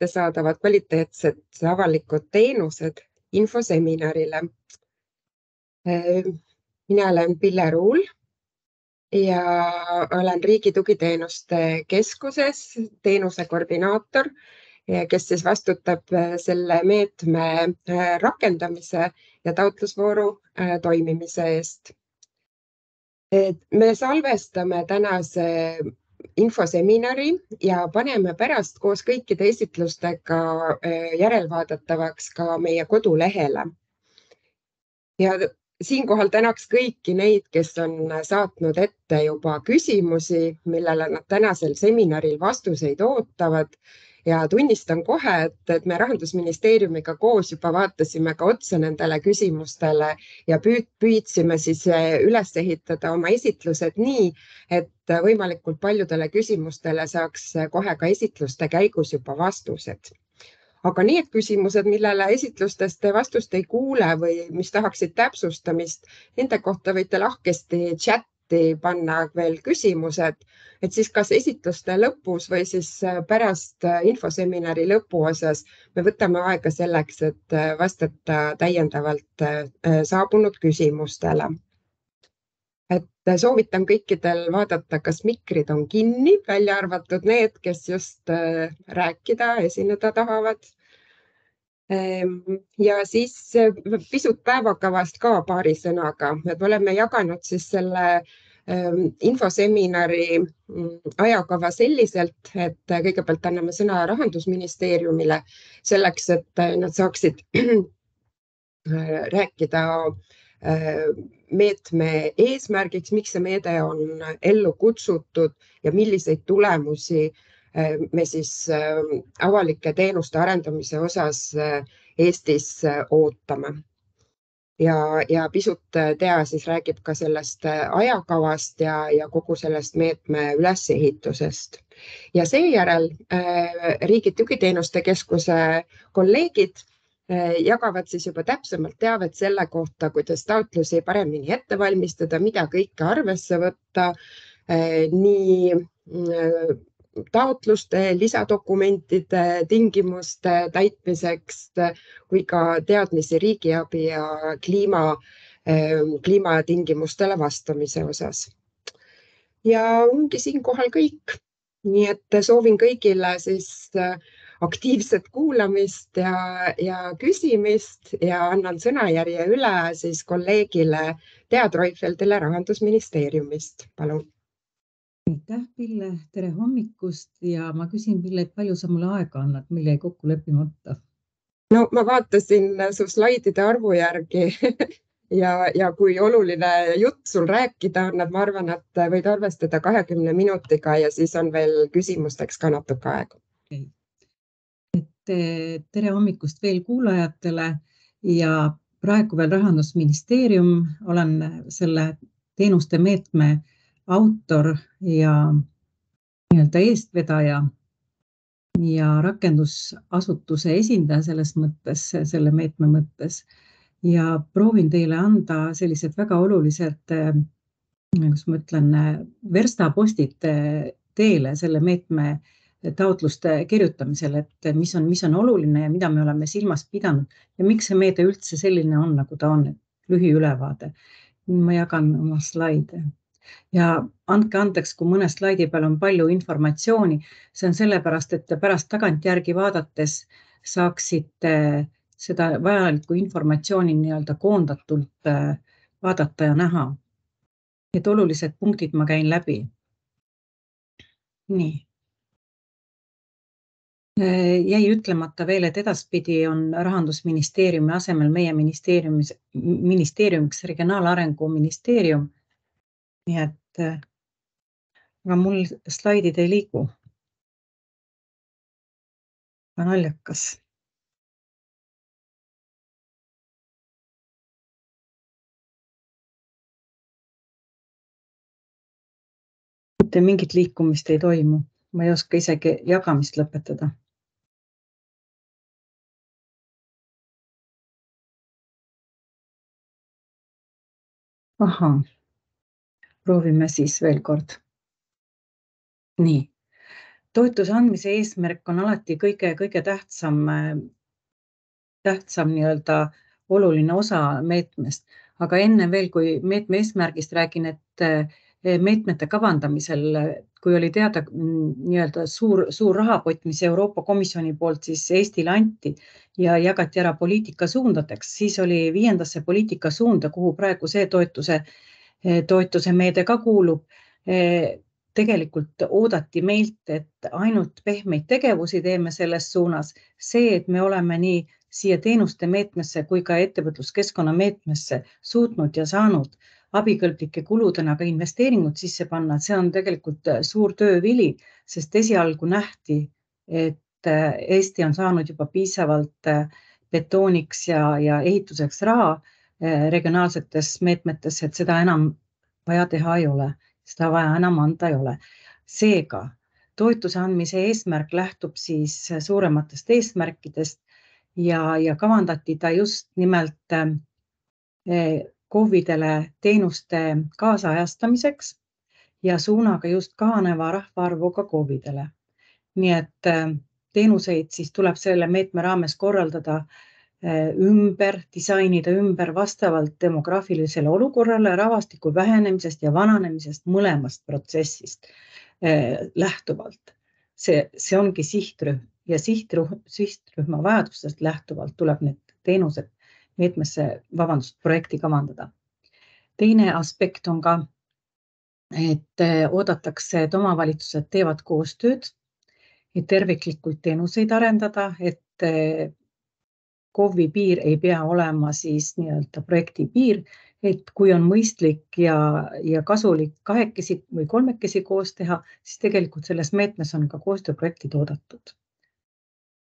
kättesaadavad kvaliteetsed avalikud teenused infoseminarile. mina olen Pille Ruul ja olen Riigi Tugiteenuste Keskuses teenuse koordinaator, kes siis vastutab selle meetme rakendamise ja taotlusvooru toimimise eest. me salvestame tänase infoseminari ja paneme pärast koos kõikide esitlustega järelvaadatavaks ka meie kodulehele. ja siinkohal tänaks kõiki neid, kes on saatnud ette juba küsimusi, millele nad tänasel seminaril vastuseid ootavad ja tunnistan kohe, et, et me Rahandusministeeriumiga koos juba vaatasime ka otsa nendele küsimustele ja püüd, püüdsime siis eh, üles ehitada oma esitlused nii, et võimalikult paljudele küsimustele saaks kohe ka esitluste käigus juba vastused. Aga need küsimused, millele esitlustes te vastust ei kuule või mis tahaksid täpsustamist, nende kohta võite lahkesti chati panna veel küsimused, et siis kas esitluste lõpus või siis pärast infoseminari lõpuosas me võtame aega selleks, et vastata täiendavalt saabunud küsimustele et soovitan kõikidel vaadata, kas mikrid on kinni, välja arvatud need, kes just äh, rääkida, esineda tahavad. Ehm, ja siis äh, pisut päevakavast ka paari sõnaga, et oleme jaganud siis selle ähm, infoseminari mm, ajakava selliselt, et kõigepealt anname sõna Rahandusministeeriumile selleks, et nad saaksid rääkida meetme eesmärgiks, miks see meede on ellu kutsutud ja milliseid tulemusi äh, me siis äh, avalike teenuste arendamise osas äh, Eestis ootame. ja, ja pisut Tea siis räägib ka sellest ajakavast ja, ja kogu sellest meetme ülesehitusest. ja seejärel Riigi Tugiteenuste Keskuse kolleegid jagavad siis juba täpsemalt teavet selle kohta, kuidas taotlusi paremini ette valmistada, mida kõike arvesse võtta nii taotluste, lisadokumentide, tingimuste täitmiseks kui ka teadmisi riigiabi ja kliima, eh, kliimatingimustele vastamise osas. ja ongi siinkohal kõik. nii et soovin kõigile siis äh, aktiivset kuulamist ja, ja küsimist ja annan sõnajärje üle siis kolleegile Tea Treufeldile Rahandusministeeriumist, palun. Aitäh, Pille, tere hommikust! Ja ma küsin, Pille, et palju sa mulle aega annad, meil jäi kokku leppimata? no ma vaatasin su slaidide arvu järgi ja, ja kui oluline jutt sul rääkida on, et ma arvan, et võid arvestada kahekümne minutiga ja siis on veel küsimusteks ka natuke aega. Okay tere hommikust veel kuulajatele ja praegu veel Rahandusministeerium, olen selle teenuste meetme autor ja nii-öelda eestvedaja ja rakendusasutuse esindaja selles mõttes, selle meetme mõttes ja proovin teile anda sellised väga olulised, kuidas ma ütlen, verstapostid teele selle meetme taotluste kirjutamisel, et mis on, mis on oluline ja mida me oleme silmas pidanud ja miks see meede üldse selline on, nagu ta on, lühiülevaade. ma jagan oma slaide ja andke andeks, kui mõne slaidi peal on palju informatsiooni, see on sellepärast, et pärast tagantjärgi vaadates saaksite seda vajalikku informatsiooni nii-öelda koondatult äh, vaadata ja näha. et olulised punktid ma käin läbi. nii Äh, jäi ütlemata veel, et edaspidi on Rahandusministeeriumi asemel meie ministeeriumis, ministeeriumiks Regionaalarengu Ministeerium. Nii et, äh, aga mul slaidid ei liigu. naljakas. mitte mingit liikumist ei toimu, ma ei oska isegi jagamist lõpetada ahhaa, proovime siis veel kord. nii, toetuse andmise eesmärk on alati kõige-kõige tähtsam, tähtsam nii-öelda oluline osa meetmest, aga enne veel, kui meetme eesmärgist räägin, et eh, meetmete kavandamisel, kui oli teada mm, nii-öelda suur, suur rahapott, mis Euroopa Komisjoni poolt siis Eestile anti ja jagati ära poliitikasuundadeks, siis oli viiendasse poliitikasuunda, kuhu praegu see toetuse, toetuse meede ka kuulub eh, tegelikult oodati meilt, et ainult pehmeid tegevusi teeme selles suunas. see, et me oleme nii siia teenuste meetmesse kui ka ettevõtluskeskkonna meetmesse suutnud ja saanud abikõlblike kuludena ka investeeringud sisse panna, see on tegelikult äh, suur töövili, sest esialgu nähti, et Eesti on saanud juba piisavalt betooniks ja, ja ehituseks raha regionaalsetes meetmetes, et seda enam vaja teha ei ole, seda vaja enam anda ei ole. seega toetuse andmise eesmärk lähtub siis suurematest eesmärkidest ja, ja kavandati ta just nimelt eh, KOV-idele teenuste kaasajastamiseks ja suunaga just kahaneva rahvaarvuga KOV-idele. nii et eh, teenuseid siis tuleb selle meetme raames korraldada eh, ümber, disainida ümber vastavalt demograafilisele olukorrale, rahvastiku vähenemisest ja vananemisest mõlemast protsessist lähtuvalt. see, see ongi sihtrühm ja sihtrühm, sihtrühma vajadustest lähtuvalt tuleb need teenused meetmesse, vabandust, projekti kavandada. teine aspekt on ka, et eh, oodatakse, et omavalitsused teevad koostööd, et terviklikult teenuseid arendada, et KOV-i piir ei pea olema siis nii-öelda projekti piir, et kui on mõistlik ja, ja kasulik kahekesi või kolmekesi koos teha, siis tegelikult selles meetmes on ka koostööprojektid oodatud.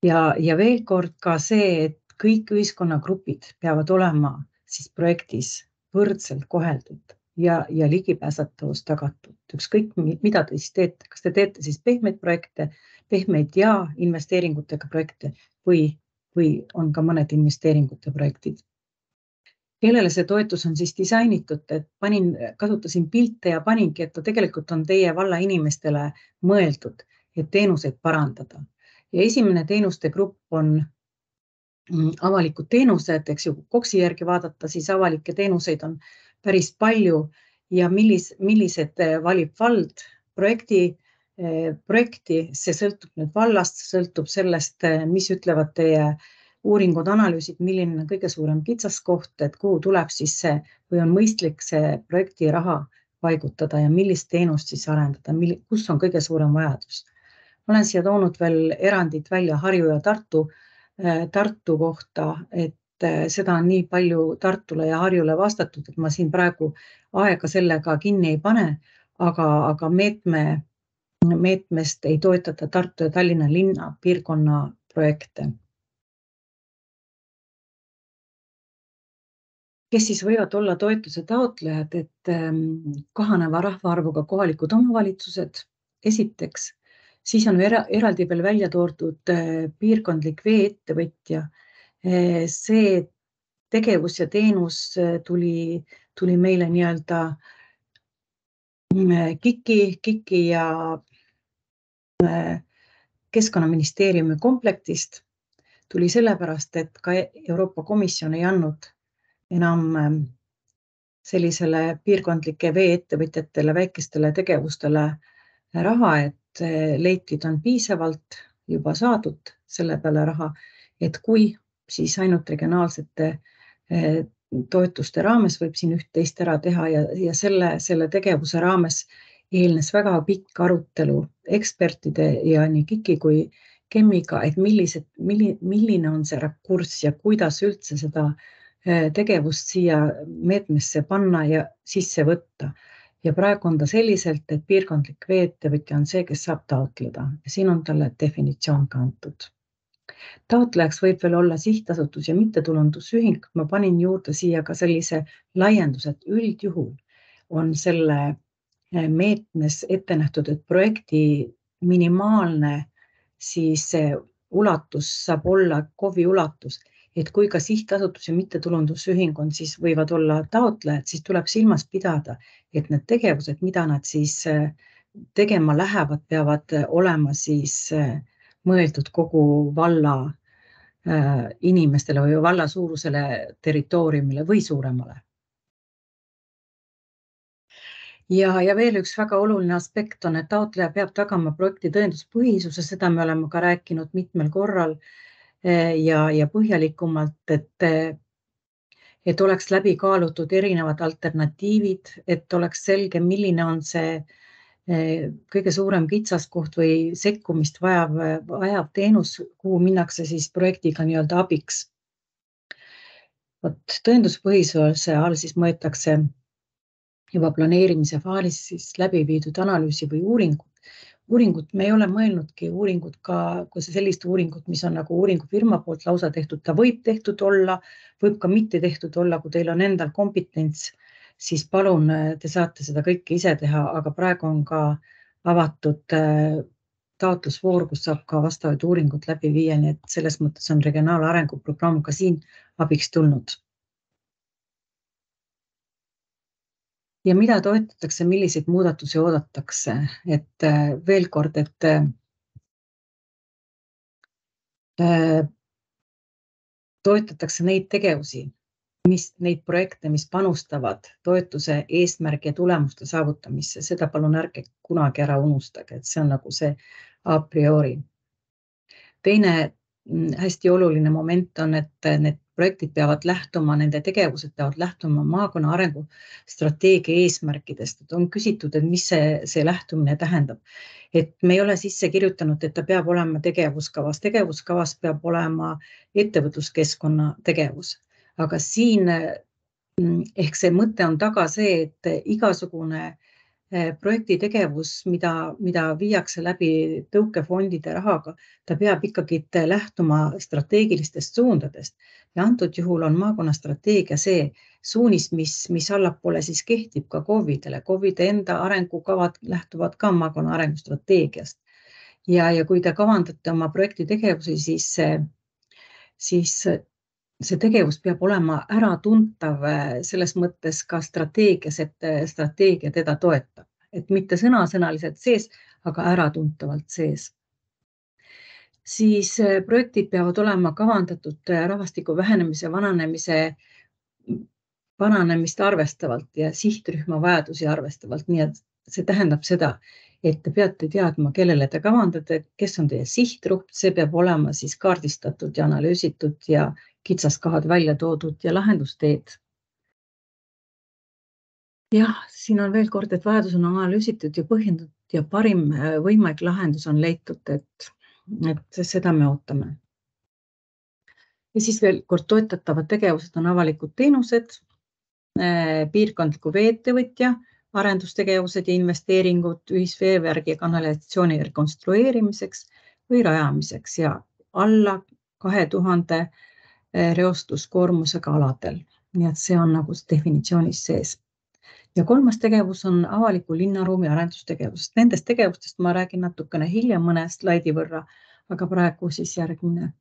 Ja, ja veel kord ka see, et kõik ühiskonnagrupid peavad olema siis projektis võrdselt koheldud ja, ja ligipääsetavus tagatud, ükskõik mida te siis teete, kas te teete siis pehmeid projekte, pehmeid ja investeeringutega projekte või, või on ka mõned investeeringute projektid. kellele see toetus on siis disainitud, et panin, kasutasin pilte ja paningi, et ta tegelikult on teie valla inimestele mõeldud, et teenuseid parandada ja esimene teenuste grupp on mm, avalikud teenused, eks ju, KOKS-i järgi vaadata, siis avalikke teenuseid on päris palju ja millis, millised eh, valib vald projekti, projekti, see sõltub nüüd vallast, sõltub sellest, eh, mis ütlevad teie uuringud, analüüsid, milline on kõige suurem kitsaskoht, et kuhu tuleb siis see või on mõistlik see projekti raha paigutada ja millist teenust siis arendada, kus on kõige suurem vajadus. Olen siia toonud veel erandid välja Harju ja Tartu, äh, Tartu kohta, et seda on nii palju Tartule ja Harjule vastatud, et ma siin praegu aega sellega kinni ei pane, aga, aga meetme, meetmest ei toetata Tartu ja Tallinna linna piirkonna projekte. kes siis võivad olla toetuse taotlejad, et ähm, kahaneva rahvaarvuga kohalikud omavalitsused, esiteks siis on era, eraldi veel välja toodud äh, piirkondlik veeettevõtja. Äh, see tegevus ja teenus äh, tuli, tuli meile nii-öelda KIK-i, KIK-i ja keskkonnaministeeriumi komplektist tuli sellepärast, et ka Euroopa Komisjon ei andnud enam sellisele piirkondlike veeettevõtjatele, väikestele tegevustele raha, et leiti, et on piisavalt juba saadud selle peale raha, et kui siis ainult regionaalsete toetuste raames võib siin üht-teist ära teha ja, ja selle, selle tegevuse raames eelnes väga pikk arutelu ekspertide ja nii KIK-i kui KEM-iga, et millised, milline, on see rakurss ja kuidas üldse seda eh, tegevust siia meetmesse panna ja sisse võtta ja praegu on ta selliselt, et piirkondlik vee-ettevõtja on see, kes saab taotleda siin on talle definitsioon ka antud. taotlejaks võib veel olla sihtasutus ja mittetulundusühing. ma panin juurde siia ka sellise laienduse, et üldjuhul on selle meetmes ette nähtud, et projekti minimaalne siis ulatus saab olla KOV-i ulatus. Et kui ka sihtasutus ja mittetulundusühing on, siis võivad olla taotlejad, siis tuleb silmas pidada, et need tegevused, mida nad siis äh, tegema lähevad, peavad olema siis mõeldud kogu valla inimestele või valla suurusele territooriumile või suuremale ja, ja veel üks väga oluline aspekt on, et taotleja peab tagama projekti tõenduspõhisuse, seda me oleme ka rääkinud mitmel korral eh, ja, ja põhjalikumalt, et et oleks läbi kaalutud erinevad alternatiivid, et oleks selge, milline on see eh, kõige suurem kitsaskoht või sekkumist vajav, vajav teenus, kuhu minnakse siis projektiga nii-öelda abiks. vot tõenduspõhisuse all siis mõeldakse juba planeerimise faasis siis läbi viidud analüüsi või uuringut. uuringut me ei ole mõelnudki, uuringut ka, kui sellist uuringut, mis on nagu uuringufirma poolt lausa tehtud, ta võib tehtud olla, võib ka mitte tehtud olla, kui teil on endal kompetents, siis palun, te saate seda kõike ise teha, aga praegu on ka avatud äh, taotlusvoor, kus saab ka vastavaid uuringuid läbi viia, nii et selles mõttes on regionaalarengu programm ka siin abiks tulnud ja mida toetatakse, milliseid muudatusi oodatakse, et äh, veel kord, et äh, toetatakse neid tegevusi, mis, neid projekte, mis panustavad toetuse eesmärgi ja tulemuste saavutamisse, seda palun ärge kunagi ära unustage, et see on nagu see a priori. teine mm, hästi oluline moment on, et need projektid peavad lähtuma, nende tegevused peavad lähtuma maakonna arengustrateegia eesmärkidest, et on küsitud, et mis see, see lähtumine tähendab. et me ei ole sisse kirjutanud, et ta peab olema tegevuskavas, tegevuskavas peab olema ettevõtluskeskkonna tegevus, aga siin mm, ehk see mõte on taga see, et igasugune Eh, projekti tegevus, mida, mida viiakse läbi tõukefondide rahaga, ta peab ikkagi lähtuma strateegilistest suundadest ja antud juhul on maakonnastrateegia see suunis, mis, mis allapoole siis kehtib ka KOV-idele. KOV-ide enda arengukavad lähtuvad ka maakonna arengustrateegiast. ja, ja kui te kavandate oma projekti tegevusi, siis, siis see tegevus peab olema äratuntav äh, selles mõttes ka strateegias, et äh, strateegia teda toetab, et mitte sõnasõnaliselt sees, aga äratuntavalt sees. siis äh, projektid peavad olema kavandatud rahvastiku vähenemise, vananemise, vananemist arvestavalt ja sihtrühma vajadusi arvestavalt, nii et see tähendab seda, et te peate teadma, kellele te kavandate, kes on teie sihtrühm, see peab olema siis kaardistatud ja analüüsitud ja, kitsaskohad välja toodud ja lahendusteed. jah, siin on veel kord, et vajadus on analüüsitud ja põhjendatud ja parim äh, võimalik lahendus on leitud, et, et seda me ootame. ja siis veel kord toetatavad tegevused on avalikud teenused, äh, piirkondliku veeettevõtja arendustegevused ja investeeringud ühisveevärgi ja kanalisatsiooni rekonstrueerimiseks või rajamiseks ja alla kahe tuhande reostuskoormusega aladel. nii et see on nagu definitsioonis sees. ja kolmas tegevus on avaliku linnaruumi arendustegevus. Nendest tegevustest ma räägin natukene hiljem mõne slaidi võrra, aga praegu siis järgmine.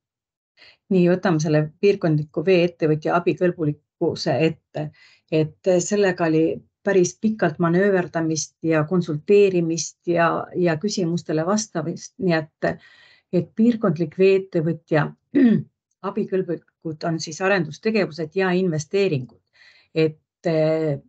nii, võtame selle piirkondliku veeettevõtja abikõlbulikkuse ette, et sellega oli päris pikalt manööverdamist ja konsulteerimist ja, ja küsimustele vastamist, nii et, et piirkondlik veeettevõtja abikõlbulikud on siis arendustegevused ja investeeringud. et eh,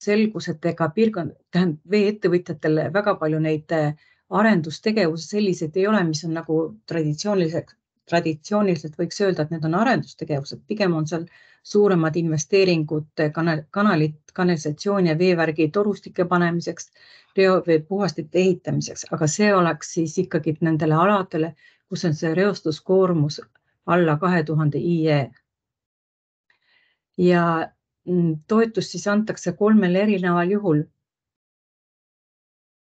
selgus, et ega piirkond, tähendab vee-ettevõtjatel väga palju neid eh, arendustegevusi selliseid ei ole, mis on nagu traditsiooniliseks, traditsiooniliselt võiks öelda, et need on arendustegevused, pigem on seal suuremad investeeringud kanal, kanalit, kanalisatsiooni ja veevärgi torustike panemiseks, reovee puhastite ehitamiseks, aga see oleks siis ikkagi nendele aladele, kus on see reostuskoormus alla kahe tuhande IE. ja mm, toetust siis antakse kolmel erineval juhul.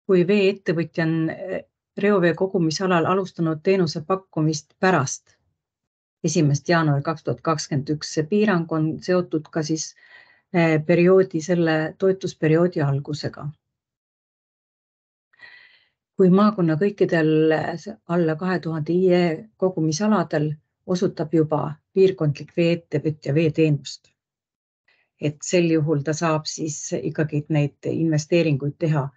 kui vee-ettevõtja on eh, reovee kogumisalal alustanud teenuse pakkumist pärast esimest jaanuari kaks tuhat kakskümmend üks, see piirang on seotud ka siis eh, perioodi, selle toetusperioodi algusega kui maakonna kõikidel alla kahe tuhande IE kogumisaladel osutab juba piirkondlik vee-ettevõtja veeteenust. et sel juhul ta saab siis ikkagi neid investeeringuid teha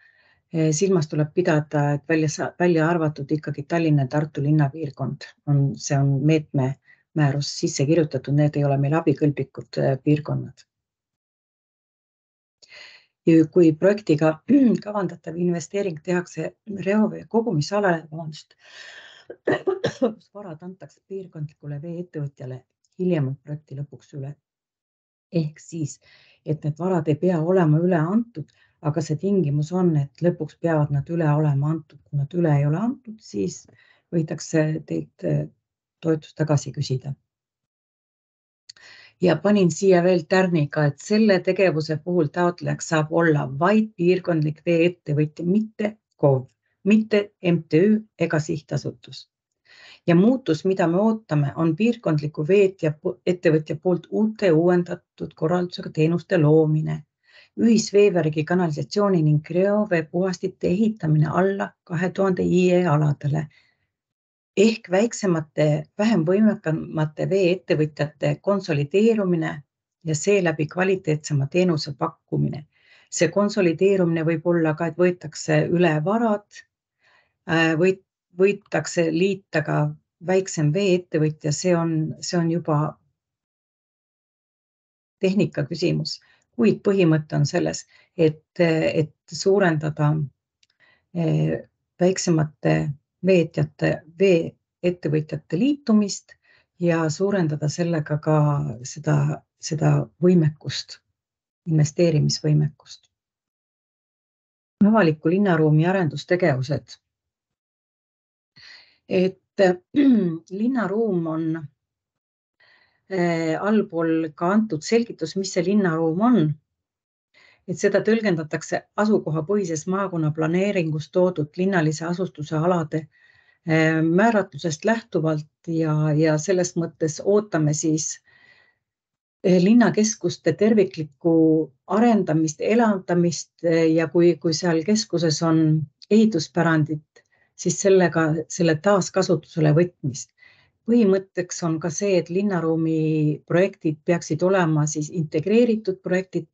silmas tuleb pidada, et välja, välja arvatud ikkagi Tallinna ja Tartu linnapiirkond on, see on meetme määrus sisse kirjutatud, need ei ole meil abikõlblikud piirkonnad. ja kui projektiga kavandatav investeering tehakse reovee kogumisalale, vabandust, kus varad antakse piirkondlikule vee-ettevõtjale hiljemalt projekti lõpuks üle. ehk siis, et need varad ei pea olema üle antud, aga see tingimus on, et lõpuks peavad nad üle olema antud. kui nad üle ei ole antud, siis võidakse teilt eh, toetust tagasi küsida. ja panin siia veel tärniga, et selle tegevuse puhul taotlejaks saab olla vaid piirkondlik vee-ettevõtja, mitte KOV, mitte MTÜ ega sihtasutus. Ja muutus, mida me ootame, on piirkondliku veetja ettevõtja poolt uute uuendatud korraldusega teenuste loomine, ühisveevärgi kanalisatsiooni ning reoveepuhastite ehitamine alla kahe tuhande IE aladele. Ehk väiksemate, vähem võimekamate veeettevõtjate konsolideerumine ja seeläbi kvaliteetsema teenuse pakkumine. see konsolideerumine võib olla ka, et võetakse üle varad, äh, võit, võidakse liita ka väiksem vee-ettevõtja, see on, see on juba tehnika küsimus, kuid põhimõte on selles, et, et suurendada eh, väiksemate veetjate, vee-ettevõtjate liitumist ja suurendada sellega ka seda, seda võimekust, investeerimisvõimekust. avaliku linnaruumi arendustegevused et linnaruum on äh, allpool ka antud selgitus, mis see linnaruum on. et seda tõlgendatakse asukohapõhises maakonna planeeringus toodud linnalise asustuse alade äh, määratlusest lähtuvalt ja, ja selles mõttes ootame siis äh, linnakeskuste terviklikku arendamist, elavdamist ja kui, kui seal keskuses on ehituspärandit siis sellega, selle taaskasutusele võtmist. põhimõtteks on ka see, et linnaruumi projektid peaksid olema siis integreeritud projektid,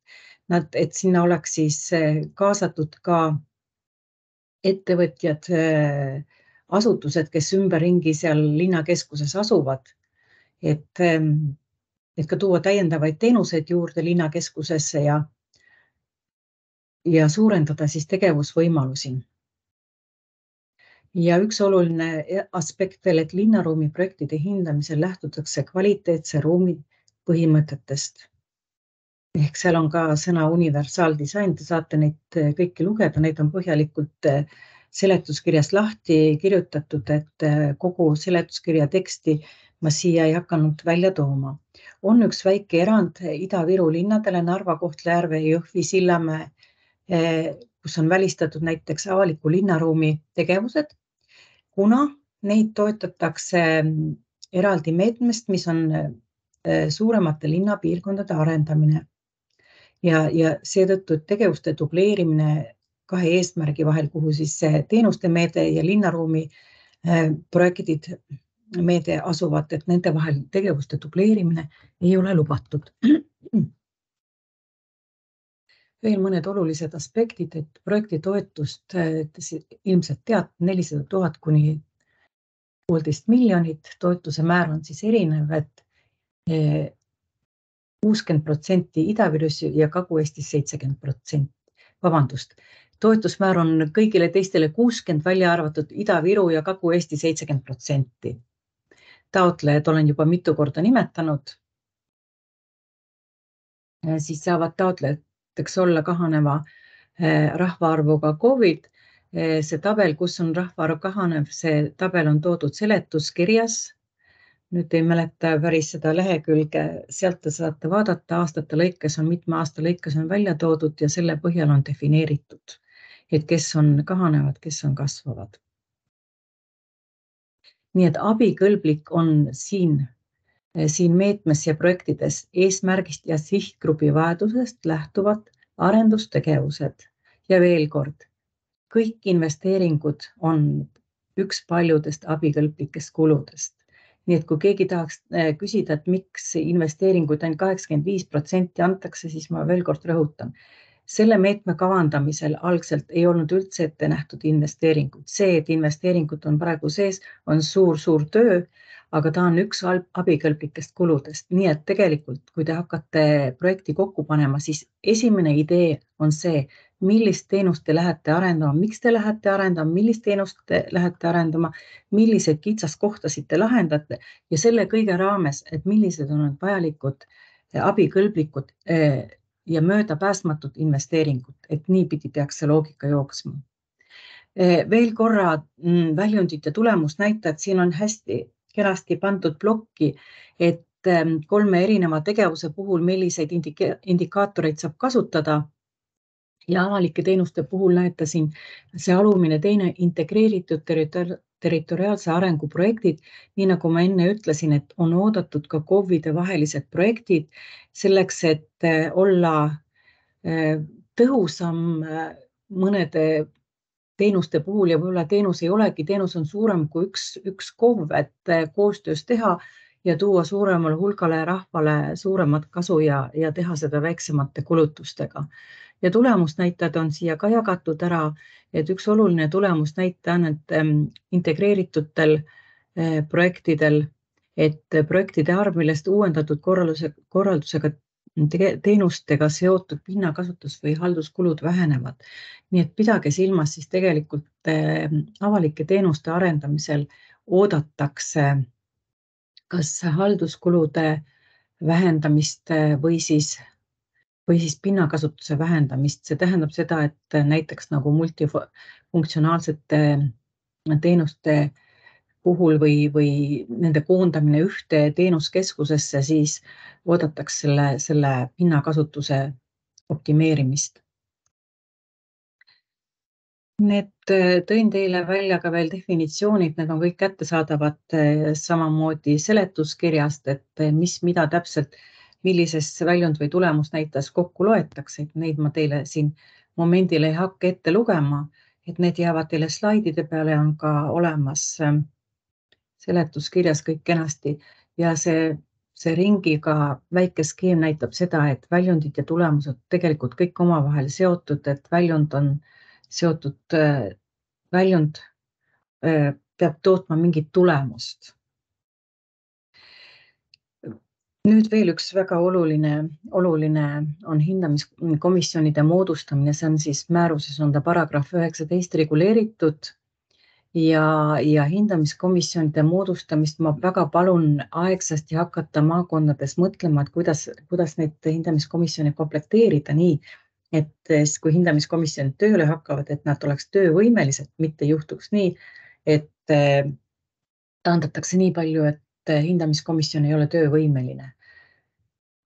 nad, et sinna oleks siis eh, kaasatud ka ettevõtjad, eh, asutused, kes ümberringi seal linnakeskuses asuvad. et, ehm, et ka tuua täiendavaid teenuseid juurde linnakeskusesse ja, ja suurendada siis tegevusvõimalusi ja üks oluline aspekt veel, et linnaruumi projektide hindamisel lähtutakse kvaliteetse ruumi põhimõtetest. ehk seal on ka sõna universaaldisain, te saate neid äh, kõiki lugeda, neid on põhjalikult äh, seletuskirjas lahti kirjutatud, et äh, kogu seletuskirja teksti ma siia ei hakanud välja tooma. on üks väike erand Ida-Viru linnadele, Narva, Kohtla-Järve, Jõhvi, Sillamäe, kus on välistatud näiteks avaliku linnaruumi tegevused kuna neid toetatakse mm, eraldi meetmest, mis on äh, suuremate linnapiirkondade arendamine. ja, ja seetõttu tegevuste dubleerimine kahe eesmärgi vahel, kuhu siis teenuste meede ja linnaruumi äh, projektid, meede asuvad, et nende vahel tegevuste dubleerimine ei ole lubatud. Veel mõned olulised aspektid, et projekti toetust ilmselt tead, nelisada tuhat kuni poolteist miljonit, toetuse määr on siis erinev, et eh, kuuskümmend protsenti Ida-Virus ja Kagu-Eestis seitsekümmend protsenti, vabandust, toetusmäär on kõigile teistele kuuskümmend, välja arvatud Ida-Viru ja Kagu-Eesti seitsekümmend protsenti. taotlejad olen juba mitu korda nimetanud. siis saavad taotlejad võidakse olla kahaneva eh, rahvaarvuga Covid. Eh, see tabel, kus on rahvaarv kahanev, see tabel on toodud seletuskirjas. nüüd ei mäleta päris seda lehekülge, sealt te saate vaadata, aastate lõikes on, mitme aasta lõikes on välja toodud ja selle põhjal on defineeritud, et kes on kahanevad, kes on kasvavad. nii et abikõlblik on siin siin meetmes ja projektides eesmärgist ja sihtgrupi vajadusest lähtuvad arendustegevused ja veel kord, kõik investeeringud on üks paljudest abikõlblikest kuludest. nii et kui keegi tahaks äh, küsida, et miks investeeringuid ainult kaheksakümmend viis protsenti antakse, siis ma veel kord rõhutan, selle meetme kavandamisel algselt ei olnud üldse ette nähtud investeeringuid. see, et investeeringud on praegu sees, on suur-suur töö, aga ta on üks abikõlblikest kuludest, nii et tegelikult, kui te hakkate projekti kokku panema, siis esimene idee on see, millist teenust te lähete arendama, miks te lähete arendama, millist teenust te lähete arendama, milliseid kitsaskohtasid te lahendate ja selle kõige raames, et millised on need vajalikud abikõlblikud eh, ja möödapääsmatud investeeringud, et niipidi peaks see loogika jooksma. Eh, veel korra mm, väljundid ja tulemusnäitajad, siin on hästi kenasti pandud plokki, et ehm, kolme erineva tegevuse puhul, milliseid indika indikaatoreid saab kasutada. ja avalike teenuste puhul näete siin see alumine teine integreeritud territori territoriaalse arengu projektid, nii nagu ma enne ütlesin, et on oodatud ka KOV-ide vahelised projektid selleks, et eh, olla eh, tõhusam eh, mõnede teenuste puhul ja võib-olla teenus ei olegi, teenus on suurem kui üks, üks KOV, et koostöös teha ja tuua suuremale hulgale rahvale suuremat kasu ja, ja teha seda väiksemate kulutustega. Ja tulemusnäitajad on siia ka jagatud ära, et üks oluline tulemusnäitaja on, et integreeritutel äh, projektidel, et projektide arv, millest uuendatud korralduse, korraldusega teenustega seotud pinnakasutus või halduskulud vähenevad. nii et pidage silmas siis tegelikult äh, avalike teenuste arendamisel oodatakse kas halduskulude vähendamist äh, või siis või siis pinnakasutuse vähendamist, see tähendab seda, et näiteks nagu multifunktsionaalsete teenuste puhul või, või nende koondamine ühte teenuskeskusesse, siis oodatakse selle, selle pinnakasutuse optimeerimist. Need tõin teile välja ka veel definitsioonid, need on kõik kättesaadavad eh, samamoodi seletuskirjast, et mis, mida täpselt millises väljund või tulemusnäitajas kokku loetakse, et neid ma teile siin momendil ei hakka ette lugema, et need jäävad teile slaidide peale, on ka olemas ähm, seletuskirjas kõik kenasti. Ja see, see ringiga väike skeem näitab seda, et väljundid ja tulemused tegelikult kõik omavahel seotud, et väljund on seotud, äh, väljund äh, peab tootma mingit tulemust. Nüüd veel üks väga oluline, oluline on hindamiskomisjonide moodustamine, see on siis määruses on ta paragrahv üheksateist reguleeritud ja, ja hindamiskomisjonide moodustamist ma väga palun aegsasti hakata maakondades mõtlema, et kuidas, kuidas neid hindamiskomisjone komplekteerida nii, et kui hindamiskomisjonid tööle hakkavad, et nad oleks töövõimelised, mitte juhtuks nii, et eh, taandatakse nii palju, et hindamiskomisjon ei ole töövõimeline.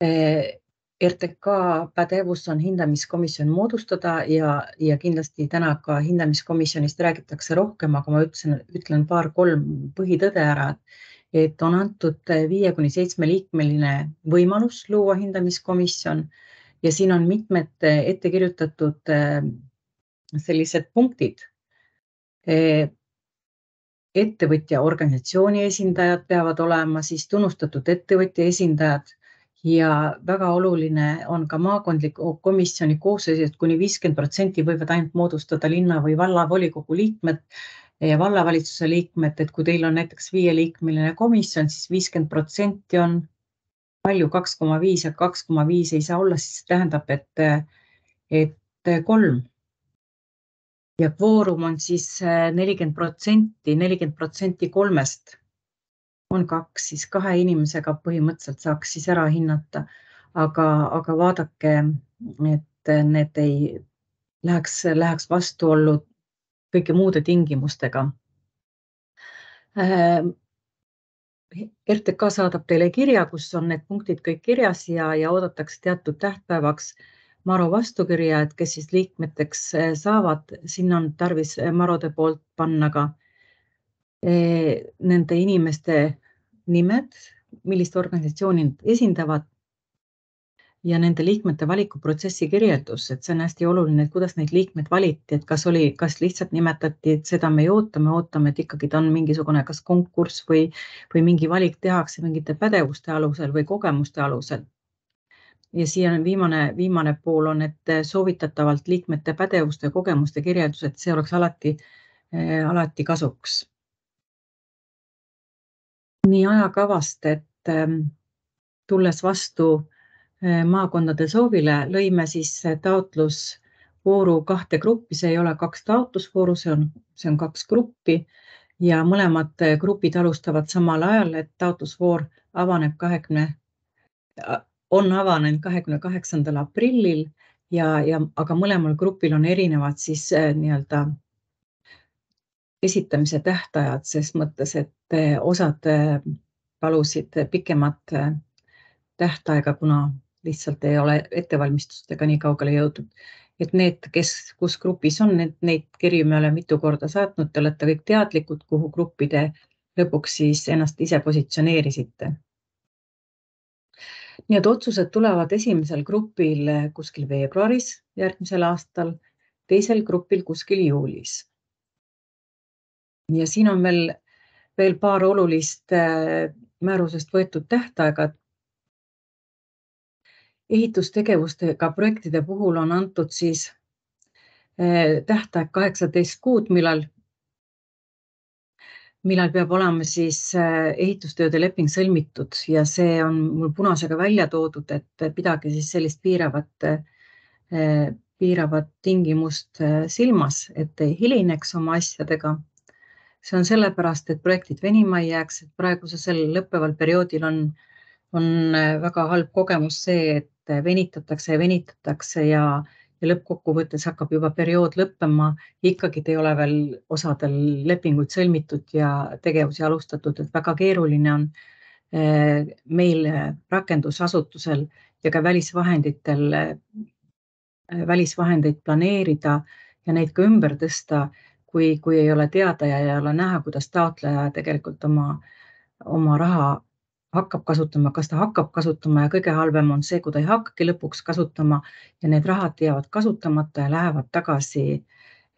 Eh, RTK pädevus on hindamiskomisjon moodustada ja, ja kindlasti täna ka hindamiskomisjonist räägitakse rohkem, aga ma ütlesin, ütlen paar-kolm põhitõde ära, et on antud viie kuni seitsme liikmeline võimalus luua hindamiskomisjon ja siin on mitmed ette kirjutatud eh, sellised punktid. Eh, ettevõtja organisatsiooni esindajad peavad olema, siis tunnustatud ettevõtja esindajad ja väga oluline on ka maakondliku komisjoni koosseisust kuni viiskümmend protsenti võivad ainult moodustada linna või vallavolikogu liikmed ja vallavalitsuse liikmed, et kui teil on näiteks viieliikmeline komisjon, siis viiskümmend protsenti on palju, kaks koma viis ja kaks koma viis ei saa olla, siis tähendab, et, et kolm. ja kvoorum on siis nelikümmend protsenti, nelikümmend protsenti kolmest on kaks, siis kahe inimesega põhimõtteliselt saaks siis ära hinnata. aga, aga vaadake, et need ei läheks, läheks vastuollu kõigi muude tingimustega. Äh, RTK saadab teile kirja, kus on need punktid kõik kirjas ja, ja oodatakse teatud tähtpäevaks Maro vastukirja, et kes siis liikmeteks äh, saavad, sinna on tarvis Marode poolt panna ka äh, nende inimeste nimed, millist organisatsiooni nad esindavad ja nende liikmete valikuprotsessi kirjeldus, et see on hästi oluline, et kuidas neid liikmeid valiti, et kas oli, kas lihtsalt nimetati, et seda me ei oota, me ootame, et ikkagi ta on mingisugune, kas konkurss või, või mingi valik tehakse mingite pädevuste alusel või kogemuste alusel. ja siia on viimane, viimane pool on, et soovitatavalt liikmete pädevuste ja kogemuste kirjeldus, et see oleks alati, alati kasuks. Nii ajakavast, et ähm, tulles vastu äh, maakondade soovile, lõime siis taotlusvooru kahte gruppi, see ei ole kaks taotlusvooru, see on, see on kaks gruppi. Ja mõlemad grupid alustavad samal ajal, et taotlusvoor avaneb kahekümne, on avanenud kahekümne kaheksandal aprillil ja, ja aga mõlemal grupil on erinevad siis äh, nii-öelda esitamise tähtajad, ses mõttes, et äh, osad äh, palusid pikemat tähtaega, kuna lihtsalt ei ole ettevalmistustega nii kaugele jõudnud. et need, kes, kus grupis on, need, neid kirju me oleme mitu korda saatnud, te olete kõik teadlikud, kuhu gruppi te lõpuks siis ennast ise positsioneerisite. nii et otsused tulevad esimesel grupil kuskil veebruaris järgmisel aastal, teisel grupil kuskil juulis. Ja siin on veel, veel paar olulist äh, määrusest võetud tähtaega ehitustegevustega projektide puhul on antud siis eh, tähtaeg kaheksateist kuud, millal, millal peab olema siis eh, ehitustööde leping sõlmitud ja see on mul punasega välja toodud, et pidage siis sellist piiravat, piiravat tingimust silmas, et ei hilineks oma asjadega. See on sellepärast, et projektid venima ei jääks, et praegusel lõppeval perioodil on, on väga halb kogemus see, et venitatakse ja venitatakse ja, ja lõppkokkuvõttes hakkab juba periood lõppema, ikkagi ei ole veel osadel lepinguid sõlmitud ja tegevusi alustatud, et väga keeruline on eh, meil rakendusasutusel ja ka välisvahenditel, välisvahendeid planeerida ja neid ka ümber tõsta, kui, kui ei ole teada ja ei ole näha, kuidas taotleja tegelikult oma, oma raha hakkab kasutama, kas ta hakkab kasutama ja kõige halvem on see, kui ta ei hakkagi lõpuks kasutama ja need rahad jäävad kasutamata ja lähevad tagasi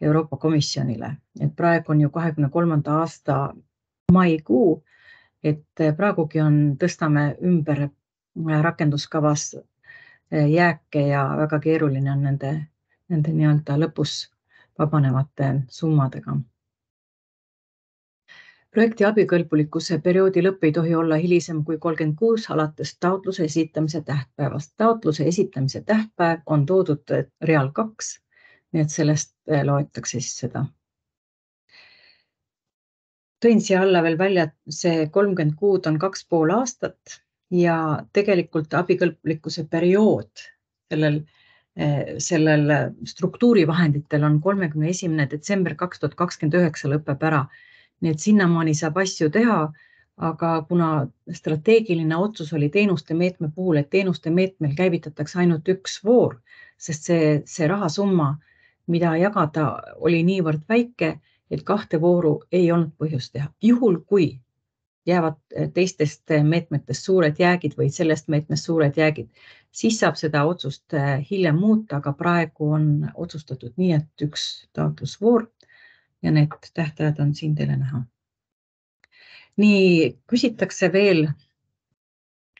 Euroopa Komisjonile. et praegu on ju kahekümne kolmanda aasta maikuu, et praegugi on, tõstame ümber rakenduskavas jääke ja väga keeruline on nende, nende nii-öelda lõpus vabanevate summadega projekti abikõlbulikkuse perioodi lõpp ei tohi olla hilisem kui kolmkümmend kuus alates taotluse esitamise tähtpäevast. taotluse esitamise tähtpäev on toodud real kaks, nii et sellest eh, loetakse siis seda. tõin siia alla veel välja, et see kolmkümmend kuud on kaks pool aastat ja tegelikult abikõlbulikkuse periood sellel sellel struktuurivahenditel on kolmekümne esimene detsember kaks tuhat kakskümmend üheksa lõpeb ära nii et sinnamaani saab asju teha. aga kuna strateegiline otsus oli teenuste meetme puhul, et teenuste meetmel käivitatakse ainult üks voor, sest see, see rahasumma, mida jagada, oli niivõrd väike, et kahte vooru ei olnud põhjust teha. juhul kui jäävad teistest meetmetest suured jäägid või sellest meetmest suured jäägid, siis saab seda otsust hiljem muuta, aga praegu on otsustatud nii, et üks taotlusvoor ja need tähtajad on siin teile näha. nii, küsitakse veel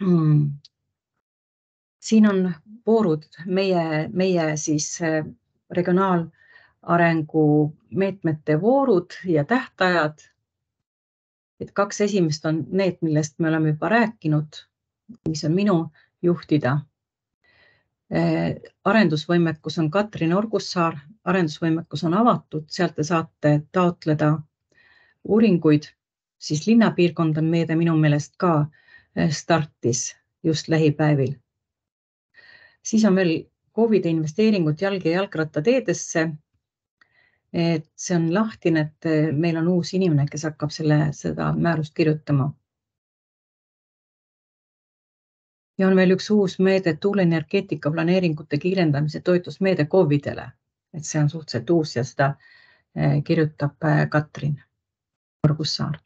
hmm.. siin on voorud, meie, meie siis regionaalarengu meetmete voorud ja tähtajad. Et kaks esimest on need, millest me oleme juba rääkinud, mis on minu juhtida Eh, arendusvõimekus on Katrin Orgussaar, arendusvõimekus on avatud, sealt te saate taotleda uuringuid, siis linnapiirkond on meede minu meelest ka eh, startis just lähipäevil. siis on veel KOV-ide investeeringud jalg- ja jalgrattateedesse. Et see on lahtine, et eh, meil on uus inimene, kes hakkab selle, seda määrust kirjutama. Ja on veel üks uus meede, tuuleenergeetika planeeringute kiirendamise toetusmeede KOV-idele, et see on suhteliselt uus ja seda eh, kirjutab eh, Katrin Orgussaar.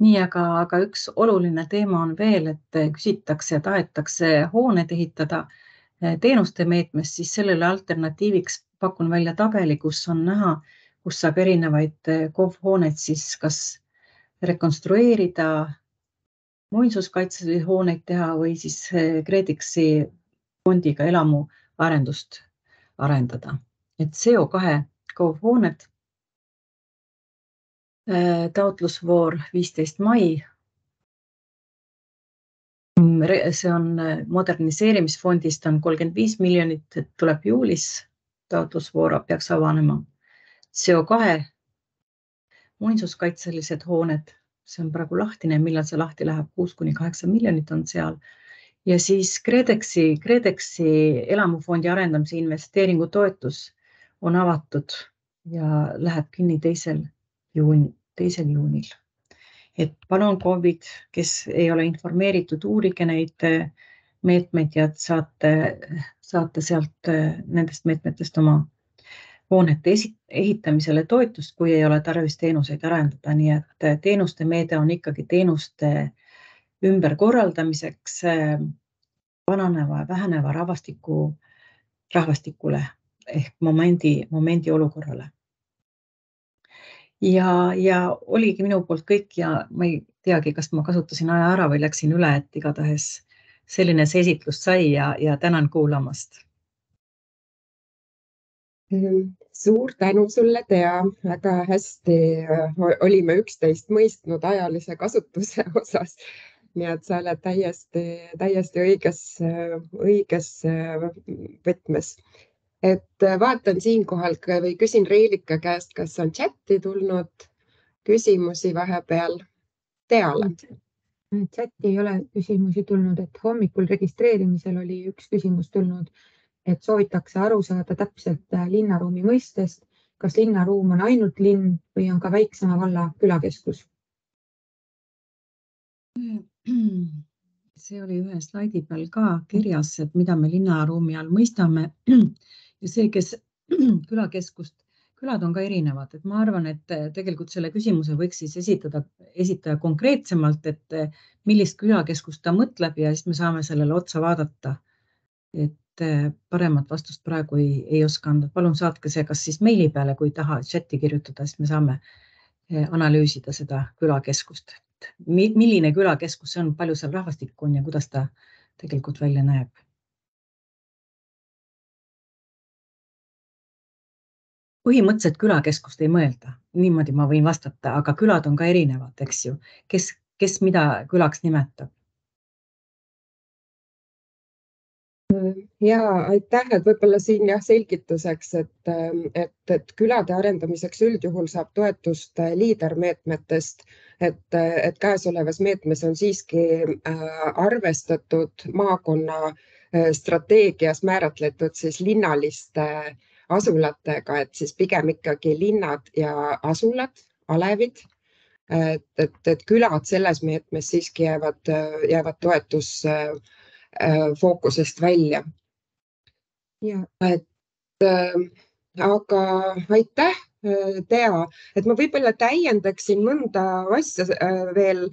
nii, aga, aga üks oluline teema on veel, et küsitakse tahetakse hooned ehitada. eh, teenuste meetmes, siis sellele alternatiiviks pakun välja tabeli, kus on näha, kus saab erinevaid KOV hooneid siis kas rekonstrueerida muinsuskaitselisi hooneid teha või siis KredExi fondiga elamuarendust arendada, et CO2 kaughooned. taotlusvoor viisteist mai. See on moderniseerimisfondist on kolmkümmend viis miljonit, tuleb juulis. taotlusvoor peaks avanema. CO2 muinsuskaitselised hooned, see on praegu lahtine, millal see lahti läheb, kuus kuni kaheksa miljonit on seal ja siis KredExi, KredExi elamufondi arendamise investeeringutoetus on avatud ja läheb kinni teisel juuni, teisel juunil. Et palun KOV-id, kes ei ole informeeritud, uurige neid meetmeid ja saate, saate sealt nendest meetmetest oma hoonete ehitamisele toetust, kui ei ole tarvis teenuseid arendada, nii et teenuste meede on ikkagi teenuste ümberkorraldamiseks vananeva ja väheneva rahvastiku, rahvastikule ehk momendi, momendi olukorrale. Ja, ja oligi minu poolt kõik ja ma ei teagi, kas ma kasutasin aja ära või läksin üle, et igatahes selline see esitlus sai ja, ja tänan kuulamast. suur tänu sulle, Tea, väga hästi olime üksteist mõistnud ajalise kasutuse osas nii et sa oled täiesti, täiesti õiges, õiges võtmes. Et vaatan siinkohal või küsin Reelika käest, kas on chati tulnud küsimusi vahepeal Teale? chati ei ole küsimusi tulnud, et hommikul registreerimisel oli üks küsimus tulnud, et soovitakse aru saada täpselt linnaruumi mõistest, kas linnaruum on ainult linn või on ka väiksema valla külakeskus? see oli ühe slaidi peal ka kirjas, et mida me linnaruumi all mõistame. See, kes külakeskust, külad on ka erinevad, et ma arvan, et tegelikult selle küsimuse võiks siis esitada, esitaja konkreetsemalt, et millist külakeskust ta mõtleb ja siis me saame sellele otsa vaadata. et paremat vastust praegu ei, ei oska anda, palun saatke see kas siis meili peale, kui taha chati kirjutada, siis me saame analüüsida seda külakeskust milline külakeskus see on, palju seal rahvastikku on ja kuidas ta tegelikult välja näeb? Põhimõtteliselt külakeskust ei mõelda, niimoodi ma võin vastata, aga külad on ka erinevad, eks ju, kes, kes mida külaks nimetab? Ja aitäh, et võib-olla siin jah, selgituseks, et, et, et külade arendamiseks üldjuhul saab toetust liidermeetmetest, et, et käesolevas meetmes on siiski äh, arvestatud maakonna äh, strateegias määratletud siis linnaliste asulatega, et siis pigem ikkagi linnad ja asulad, alevid et, et, et külad selles meetmes siiski jäävad, jäävad toetusse Äh, välja. ja et äh, aga aitäh, äh, Tea, et ma võib-olla täiendaksin mõnda asja veel,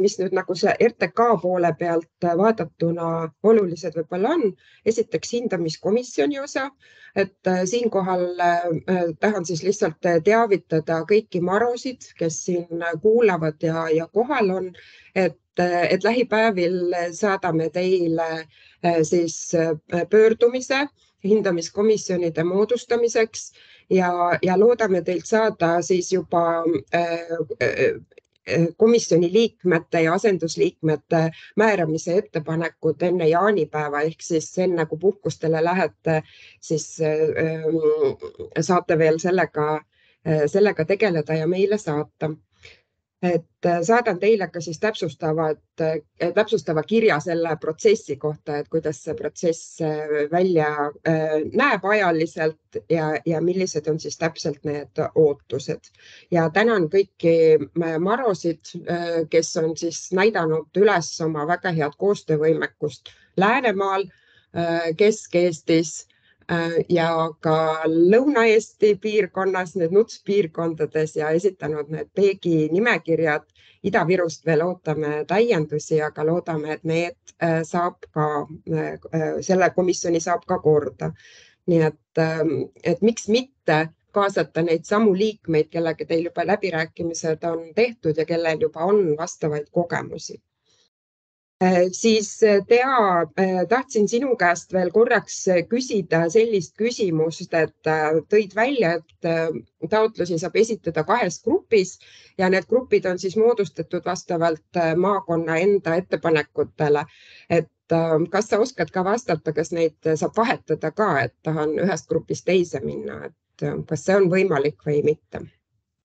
mis nüüd nagu see RTK poole pealt vaadatuna olulised võib-olla on. esiteks hindamiskomisjoni osa, et siinkohal tahan siis lihtsalt teavitada kõiki marusid, kes siin kuulavad ja, ja kohal on, et et lähipäevil saadame teile äh, siis äh, pöördumise hindamiskomisjonide moodustamiseks ja, ja loodame teilt saada siis juba äh, komisjoni liikmete ja asendusliikmete määramise ettepanekud enne jaanipäeva ehk siis enne kui puhkustele lähete, siis saate veel sellega, sellega tegeleda ja meile saata et äh, saadan teile ka siis täpsustavad, äh, täpsustava kirja selle protsessi kohta, et kuidas see protsess äh, välja näeb ajaliselt ja, ja millised on siis täpselt need ootused. ja tänan kõiki marosid, kes on siis näidanud üles oma väga head koostöövõimekust Läänemaal, Kesk-Eestis ja ka Lõuna-Eesti piirkonnas, need NUTS piirkondades ja esitanud need Peegi nimekirjad. Ida-Virust veel ootame täiendusi, aga loodame, et need äh, saab ka, äh, selle komisjoni saab ka korda. nii et, ähm, et miks mitte kaasata neid samu liikmeid, kellega teil juba läbirääkimised on tehtud ja kellel juba on vastavaid kogemusi Äh, siis äh, Tea, äh, tahtsin sinu käest veel korraks küsida sellist küsimust, et tõid välja, et taotlusi saab esitada kahes grupis ja need grupid on siis moodustatud vastavalt maakonna enda ettepanekutele. et kas sa oskad ka vastata, kas neid saab vahetada ka, et tahan ühest grupist teise minna, et kas see on võimalik või mitte?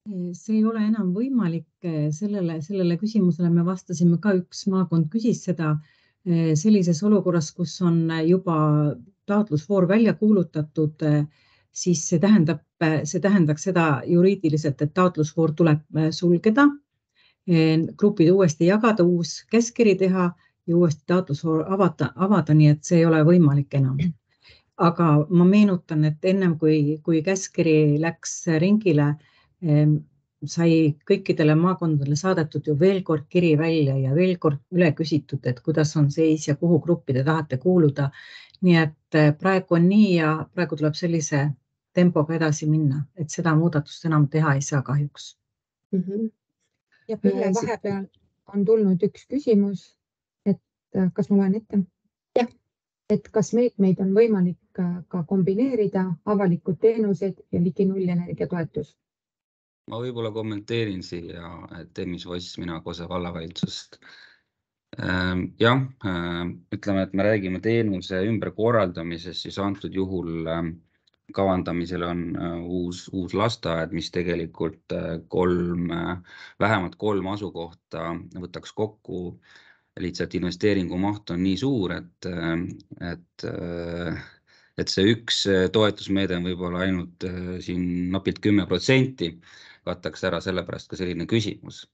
See ei ole enam võimalik, sellele, sellele küsimusele me vastasime ka, üks maakond küsis seda eh, sellises olukorras, kus on juba taotlusvoor välja kuulutatud, siis see tähendab, see tähendaks seda juriidiliselt, et taotlusvoor tuleb sulgeda, grupid uuesti jagada, uus käskkiri teha ja uuesti taotlusvoor avada, avada, nii et see ei ole võimalik enam. aga ma meenutan, et ennem kui, kui käskkiri läks ringile Ehm, sai kõikidele maakondadele saadetud ju veel kord kiri välja ja veel kord üle küsitud, et kuidas on seis ja kuhu gruppi te tahate kuuluda. nii et eh, praegu on nii ja praegu tuleb sellise tempoga edasi minna, et seda muudatust enam teha ei saa kahjuks mm. -hmm. ja Pille vahepeal on tulnud üks küsimus, et eh, kas ma loen ette? jah. et kas meetmeid on võimalik ka kombineerida, avalikud teenused ja ligi nullenergia toetus ma võib-olla kommenteerin siia, et Emmis Voss, mina Kose vallavalitsusest. Ähm, jah, ähm, ütleme, et me räägime teenuse ümberkorraldamisest, siis antud juhul ähm, kavandamisel on äh, uus, uus lasteaed, mis tegelikult äh, kolm, äh, vähemalt kolm asukohta võtaks kokku. lihtsalt investeeringu maht on nii suur, et, et, et see üks toetusmeede on võib-olla ainult siin napilt kümme protsenti katakse ära sellepärast ka selline küsimus.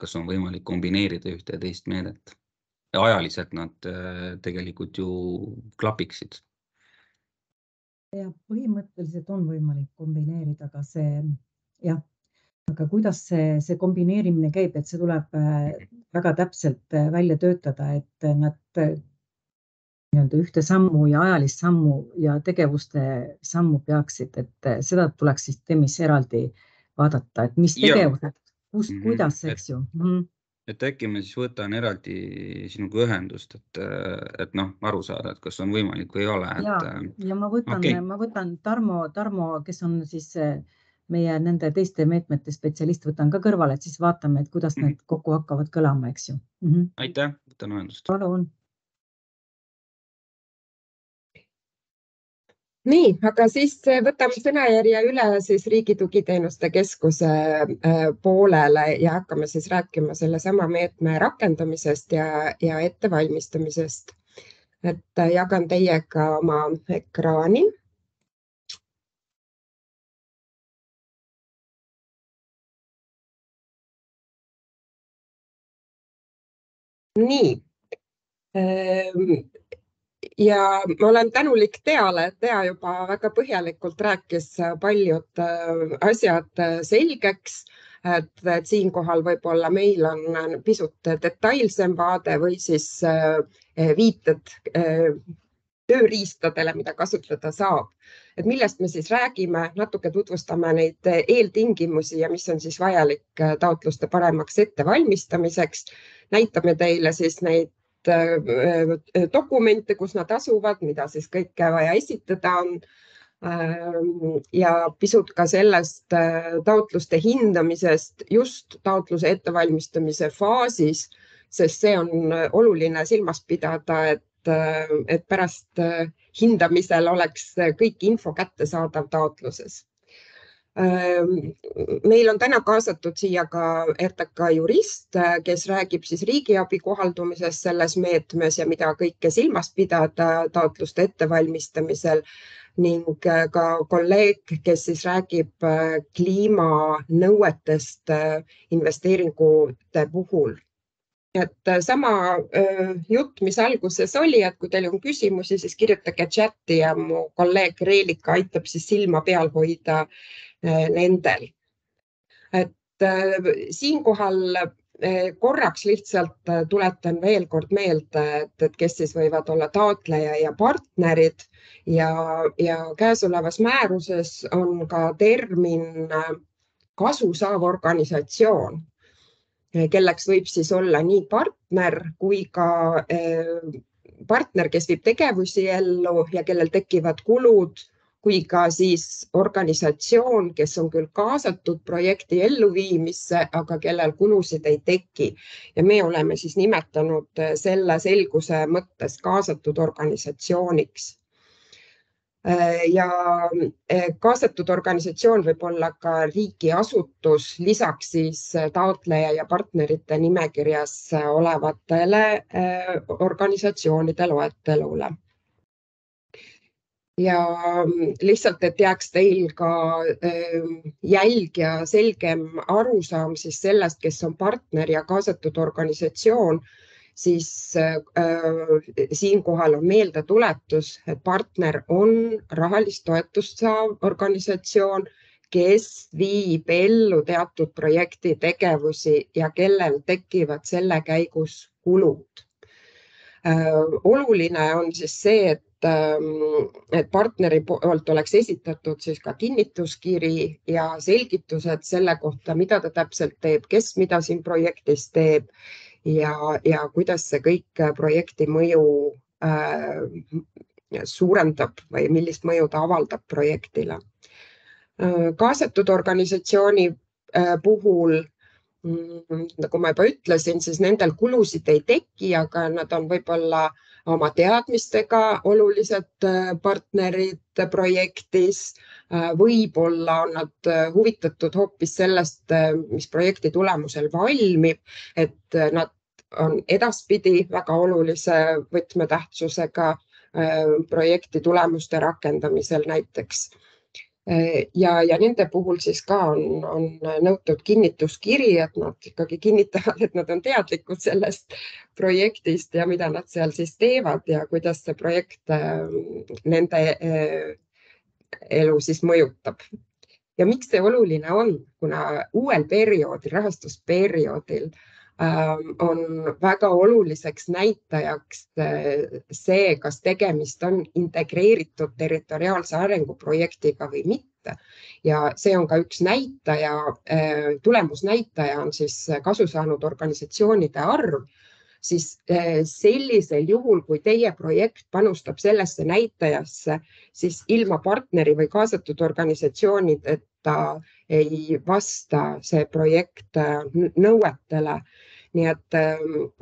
kas on võimalik kombineerida ühte ja teist meedet ja ajaliselt nad äh, tegelikult ju klapiksid? ja põhimõtteliselt on võimalik kombineerida, aga see jah, aga kuidas see, see kombineerimine käib, et see tuleb äh, väga täpselt äh, välja töötada, et nad nii-öelda ühte sammu ja ajalist sammu ja tegevuste sammu peaksid, et seda tuleks siis TEM-is eraldi vaadata, et mis tegevused, kust mm, -hmm. kuidas, eks ju mm. -hmm et äkki ma siis võtan eraldi sinuga ühendust, et, et noh, aru saada, et kas on võimalik või ei ole. ja, ja ma võtan okay., ma võtan Tarmo, Tarmo, kes on siis meie nende teiste meetmete spetsialist, võtan ka kõrvale, et siis vaatame, et kuidas mm -hmm. need kokku hakkavad kõlama, eks ju mm. -hmm. aitäh, võtan ühendust. palun nii, aga siis äh, võtame sõnajärje üle siis Riigi Tugiteenuste Keskuse äh, poolele ja hakkame siis rääkima sellesama meetme rakendamisest ja, ja ettevalmistamisest. et äh, jagan teiega oma ekraani. nii ähm, ja ma olen tänulik Teale, et Tea juba väga põhjalikult rääkis paljud äh, asjad äh, selgeks. et, et siinkohal võib-olla meil on pisut detailsem vaade või siis äh, viited tööriistadele, mida kasutada saab. et millest me siis räägime, natuke tutvustame neid eeltingimusi ja mis on siis vajalik taotluste paremaks ettevalmistamiseks. näitame teile siis neid Äh, dokumente, kus nad asuvad, mida siis kõike vaja esitada on. Ähm, ja pisut ka sellest äh, taotluste hindamisest just taotluse ettevalmistamise faasis, sest see on oluline silmas pidada, et, äh, et pärast hindamisel oleks kõik info kättesaadav taotluses meil on täna kaasatud siia ka RTK jurist, kes räägib siis riigiabi kohaldumisest selles meetmes ja mida kõike silmas pidada taotluste ettevalmistamisel ning ka kolleeg, kes siis räägib kliimanõuetest investeeringute puhul. Et sama jutt, mis alguses oli, et kui teil on küsimusi, siis kirjutage chati ja mu kolleeg Reelika aitab siis silma peal hoida äh, Äh, nendel. et äh, siinkohal äh, korraks lihtsalt tuletan veel kord meelde, et, et kes siis võivad olla taotleja ja partnerid ja, ja käesolevas määruses on ka termin kasu saav organisatsioon kelleks võib siis olla nii partner kui ka partner, kes viib tegevusi ellu ja kellel tekivad kulud kui ka siis organisatsioon, kes on küll kaasatud projekti elluviimisse, aga kellel kulusid ei teki. ja me oleme siis nimetanud selle selguse mõttes kaasatud organisatsiooniks ja kaasatud organisatsioon võib olla ka riigiasutus, lisaks siis taotleja ja partnerite nimekirjas olevatele organisatsioonide loetelule ja lihtsalt, et jääks teil ka ähm, jälg ja selgem arusaam siis sellest, kes on partner ja kaasatud organisatsioon, siis äh, siinkohal on meeldetuletus, et partner on rahalist toetust saav organisatsioon, kes viib ellu teatud projekti tegevusi ja kellel tekivad selle käigus kulud äh,. oluline on siis see, et et partneri poolt oleks esitatud siis ka kinnituskiri ja selgitused selle kohta, mida ta täpselt teeb, kes mida siin projektis teeb ja, ja kuidas see kõik projekti mõju äh, suurendab või millist mõju ta avaldab projektile äh,. kaasatud organisatsiooni äh, puhul mm, nagu ma juba ütlesin, siis nendel kulusid ei teki, aga nad on võib-olla äh, oma teadmistega olulised äh, partnerid projektis. Äh, võib-olla on nad äh, huvitatud hoopis sellest, mis projekti tulemusel valmib, et nad on edaspidi väga olulise võtmetähtsusega projekti tulemuste rakendamisel näiteks ja, ja nende puhul siis ka on, on nõutud kinnituskiri, et nad ikkagi kinnitavad, et nad on teadlikud sellest projektist ja mida nad seal siis teevad ja kuidas see projekt äh, nende äh, elu siis mõjutab. ja miks see oluline on, kuna uuel perioodil, rahastusperioodil ähm, on väga oluliseks näitajaks äh, see, kas tegemist on integreeritud territoriaalse arengu projektiga või mitte. ja see on ka üks näitaja, tulemusnäitaja on siis kasu saanud organisatsioonide arv siis eh, sellisel juhul, kui teie projekt panustab sellesse näitajasse, siis ilma partneri või kaasatud organisatsioonideta ei vasta see projekt eh, nõuetele. nii et, eh,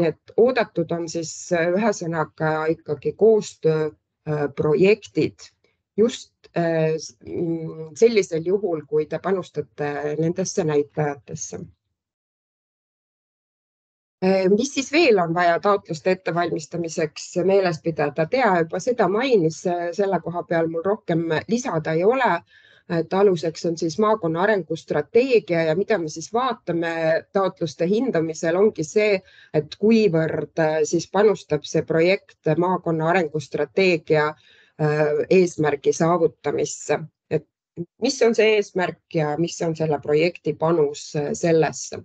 et oodatud on siis ühesõnaga ikkagi koostööprojektid just sellisel juhul, kui te panustate nendesse näitajatesse Äh, mis siis veel on vaja taotluste ettevalmistamiseks meeles pidada, Tea juba seda mainis, äh, selle koha peal mul rohkem lisada ei ole. Et aluseks on siis maakonna arengustrateegia ja mida me siis vaatame taotluste hindamisel ongi see, et kuivõrd äh, siis panustab see projekt maakonna arengustrateegia eesmärgi saavutamisse, et mis on see eesmärk ja mis on selle projekti panus sellesse?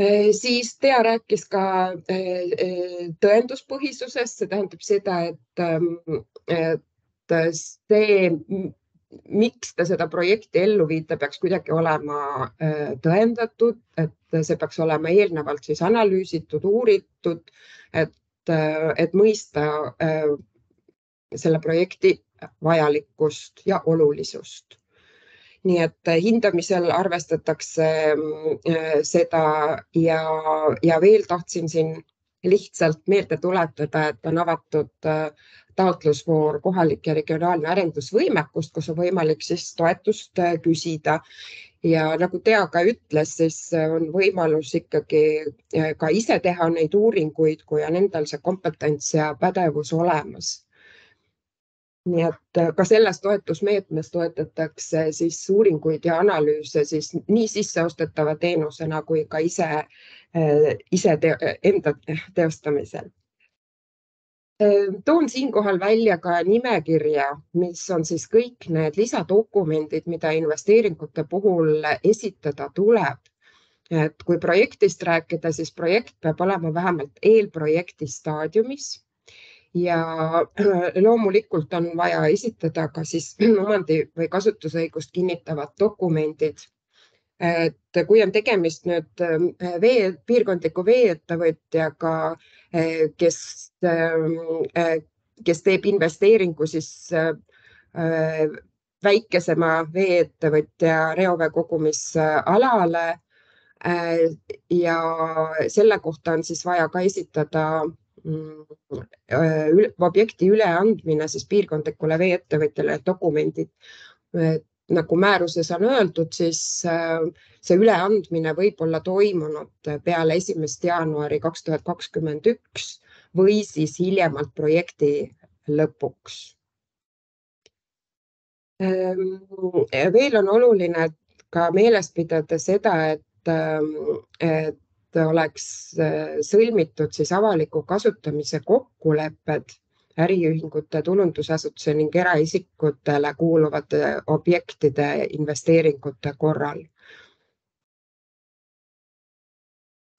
Äh, siis Tea rääkis ka äh, äh, tõenduspõhisusest, see tähendab seda, et, ähm, see, miks te seda projekti ellu viite, peaks kuidagi olema tõendatud, et see peaks olema eelnevalt siis analüüsitud, uuritud, et, et mõista selle projekti vajalikkust ja olulisust. Nii et äh, hindamisel arvestatakse äh, seda ja, ja veel tahtsin siin lihtsalt meelde tuletada, et on avatud äh, taotlusvoor kohalik ja regionaalne arendusvõimekus, kus on võimalik siis toetust küsida. ja nagu Tea ka ütles, siis on võimalus ikkagi ka ise teha neid uuringuid, kui on endal see kompetents ja pädevus olemas nii et äh, ka selles toetusmeetmes toetatakse siis uuringuid ja analüüse siis nii sisseostetava teenusena kui ka ise, äh, ise te, enda teostamisel. Äh, toon siinkohal välja ka nimekirja, mis on siis kõik need lisadokumendid, mida investeeringute puhul esitada tuleb. et kui projektist rääkida, siis projekt peab olema vähemalt eelprojekti staadiumis ja loomulikult on vaja esitada ka siis omandi või kasutusõigust kinnitavad dokumendid. Et kui on tegemist nüüd vee, piirkondliku veeettevõtjaga, kes, kes teeb investeeringu siis väikesema veeettevõtja reovee kogumisalale ja selle kohta on siis vaja ka esitada mm, objekti üleandmine siis piirkondlikule veeettevõtjale dokumendid nagu määruses on öeldud, siis äh, see üleandmine võib olla toimunud peale esimest jaanuari kaks tuhat kakskümmend üks või siis hiljemalt projekti lõpuks. Ähm, veel on oluline ka meeles pidada seda, et, ähm, et oleks äh, sõlmitud siis avaliku kasutamise kokkulepped äriühingute, tulundusasutuse ning eraisikutele kuuluvate objektide investeeringute korral.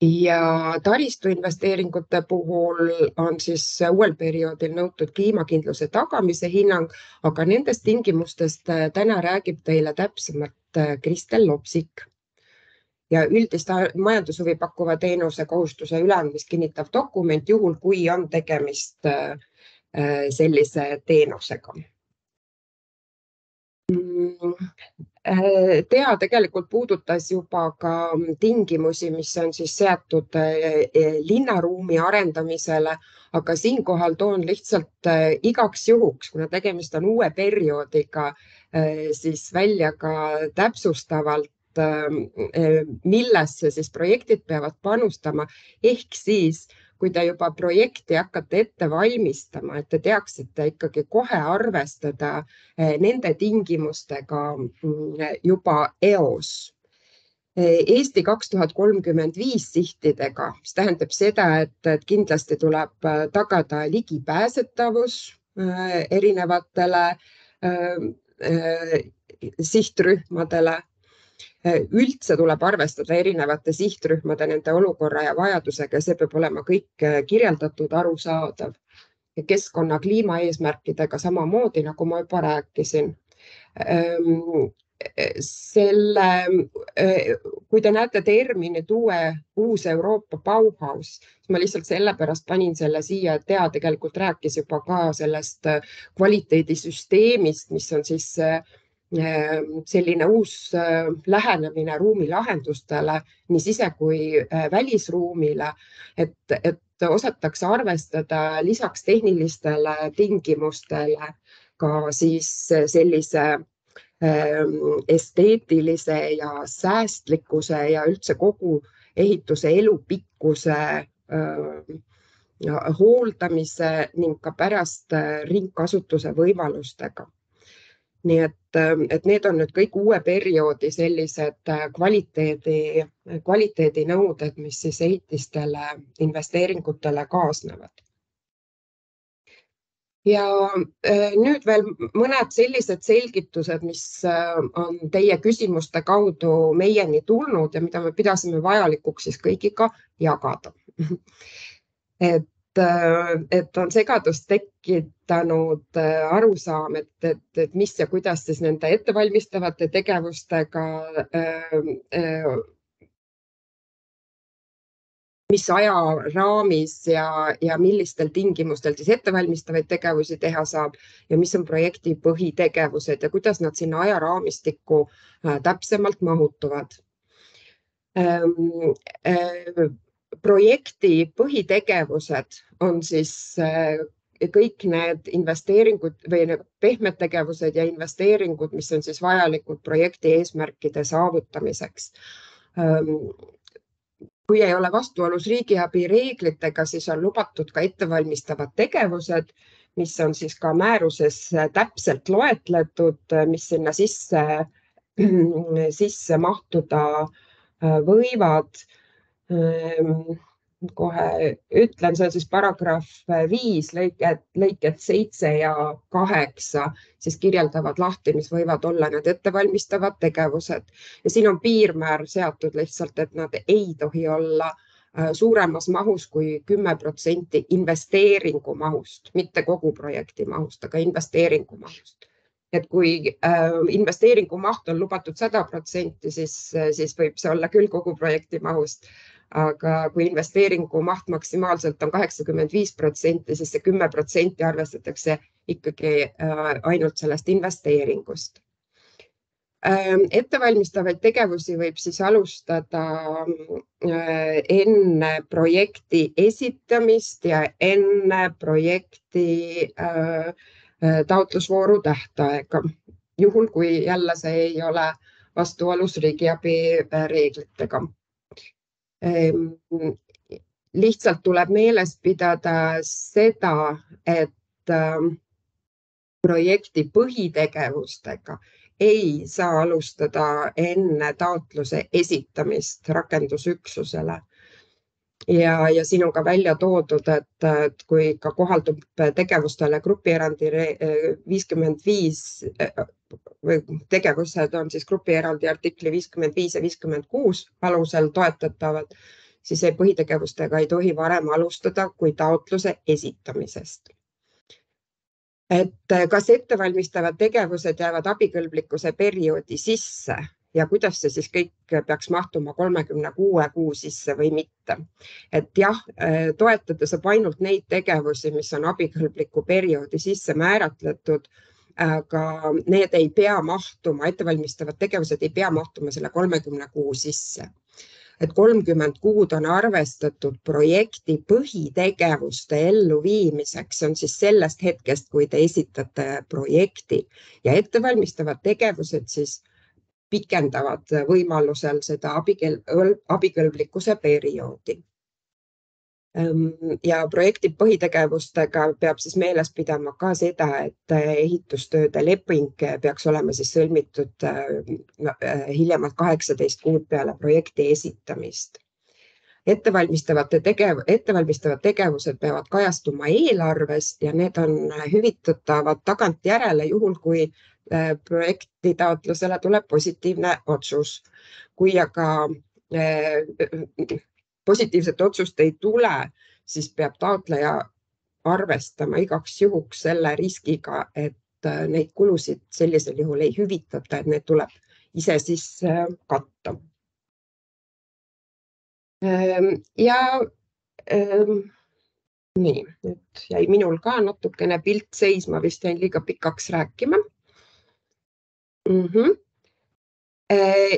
ja taristuinvesteeringute puhul on siis uuel perioodil nõutud kliimakindluse tagamise hinnang, aga nendest tingimustest täna räägib teile täpsemalt Kristel Lopsik ja üldist majandushuvi pakkuva teenuse kohustuse üleandmist kinnitav dokument, juhul kui on tegemist Äh, sellise teenusega. Mm, äh, tea tegelikult puudutas juba ka tingimusi, mis on siis seatud äh, linnaruumi arendamisele, aga siinkohal toon lihtsalt igaks juhuks, kuna tegemist on uue perioodiga, siis välja ka täpsustavalt millesse siis projektid peavad panustama, ehk siis kui te juba projekti hakkate ette valmistama, et te teaksite ikkagi kohe arvestada eh, nende tingimustega mm, juba eos. Eh, Eesti kaks tuhat kolmkümmend viis sihtidega, mis tähendab seda, et, kindlasti tuleb eh, tagada ligipääsetavus erinevatele sihtrühmadele üldse tuleb arvestada erinevate sihtrühmade, nende olukorra ja vajadusega ja see peab olema kõik äh, kirjeldatud, arusaadav. keskkonna kliimaeesmärkidega samamoodi, nagu ma juba rääkisin. Ehm, selle, äh, kui te näete terminit uue, uus Euroopa Bauhaus, siis ma lihtsalt sellepärast panin selle siia, et Tea tegelikult rääkis juba ka sellest äh, kvaliteedisüsteemist, mis on siis äh, selline uus äh, lähenemine ruumilahendustele nii sise kui äh, välisruumile, et, et osatakse arvestada lisaks tehnilistele tingimustele ka siis sellise ehm, esteetilise ja säästlikkuse ja üldse kogu ehituse elupikkuse ehm, hooldamise ning ka pärast äh, ringkasutuse võimalustega nii et, ähm, et need on nüüd kõik uue perioodi sellised äh, kvaliteedi, kvaliteedinõuded, mis siis ehitistele, investeeringutele kaasnevad. ja äh, nüüd veel mõned sellised selgitused, mis äh, on teie küsimuste kaudu meieni tulnud ja mida me pidasime vajalikuks siis kõigiga jagada et et on segadust tekitanud äh, arusaam, et, et, et mis ja kuidas siis nende ettevalmistavate tegevustega äh, mis ajaraamis ja, ja millistel tingimustel siis ettevalmistavaid tegevusi teha saab ja mis on projekti põhitegevused ja kuidas nad sinna ajaraamistikku täpsemalt mahutuvad projekti põhitegevused on siis äh, kõik need investeeringud või need pehmed tegevused ja investeeringud, mis on siis vajalikud projekti eesmärkide saavutamiseks. Ähm, kui ei ole vastuolus riigiabi reeglitega, siis on lubatud ka ettevalmistavad tegevused, mis on siis ka määruses täpselt loetletud, mis sinna sisse, sisse mahtuda äh, võivad kohe ütlen, see on siis paragrahv viis lõiked, lõiked seitse ja kaheksa, siis kirjeldavad lahti, mis võivad olla need ettevalmistavad tegevused ja siin on piirmäär seatud lihtsalt, et nad ei tohi olla äh, suuremas mahus kui kümme protsenti investeeringu mahust, mitte kogu projekti mahust, aga investeeringu mahust et kui äh, investeeringu maht on lubatud sada protsenti, siis, siis võib see olla küll kogu projekti mahust. Aga kui investeeringu maht maksimaalselt on kaheksakümmend viis protsenti, siis see kümme protsenti arvestatakse ikkagi äh, ainult sellest investeeringust ähm, ettevalmistavaid tegevusi võib siis alustada äh, enne projekti esitamist ja enne projekti äh, taotlusvooru tähtaega, juhul kui jälle see ei ole vastuolus riigiabi reeglitega. Ehm, lihtsalt tuleb meeles pidada seda, et ähm, projekti põhitegevustega ei saa alustada enne taotluse esitamist rakendusüksusele ja, ja siin on ka välja toodud, et, et kui ikka kohaldub tegevustele grupierandi viiskümmend viis või tegevused on siis grupierandi artikli viiskümmend viis ja viiskümmend kuus alusel toetatavad, siis põhitegevustega ei tohi varem alustada kui taotluse esitamisest. et kas ettevalmistavad tegevused jäävad abikõlblikkuse perioodi sisse ja kuidas see siis kõik peaks mahtuma kolmekümne kuue kuu sisse või mitte. et jah, toetada saab ainult neid tegevusi, mis on abikõlbliku perioodi sisse määratletud, aga need ei pea mahtuma, ettevalmistavad tegevused ei pea mahtuma selle kolmekümne kuu sisse et kolmkümmend kuud on arvestatud projekti põhitegevuste elluviimiseks, see on siis sellest hetkest, kui te esitate projekti ja ettevalmistavad tegevused siis pikendavad võimalusel seda abikõlblikkuse perioodi. Ehm, ja projekti põhitegevustega peab siis meeles pidama ka seda, et ehitustööde leping peaks olema siis sõlmitud äh, hiljemalt kaheksateist kuud peale projekti esitamist ettevalmistavate tegev, ettevalmistavad tegevused peavad kajastuma eelarves ja need on hüvitatavad tagantjärele, juhul kui Äh, projekti taotlusele tuleb positiivne otsus. kui aga äh, positiivset otsust ei tule, siis peab taotleja arvestama igaks juhuks selle riskiga, et äh, neid kulusid sellisel juhul ei hüvitata, et need tuleb ise siis katta. Ähm, ja ähm, nii, nüüd jäi minul ka natukene pilt seisma, vist jäin liiga pikaks rääkima mm. -hmm.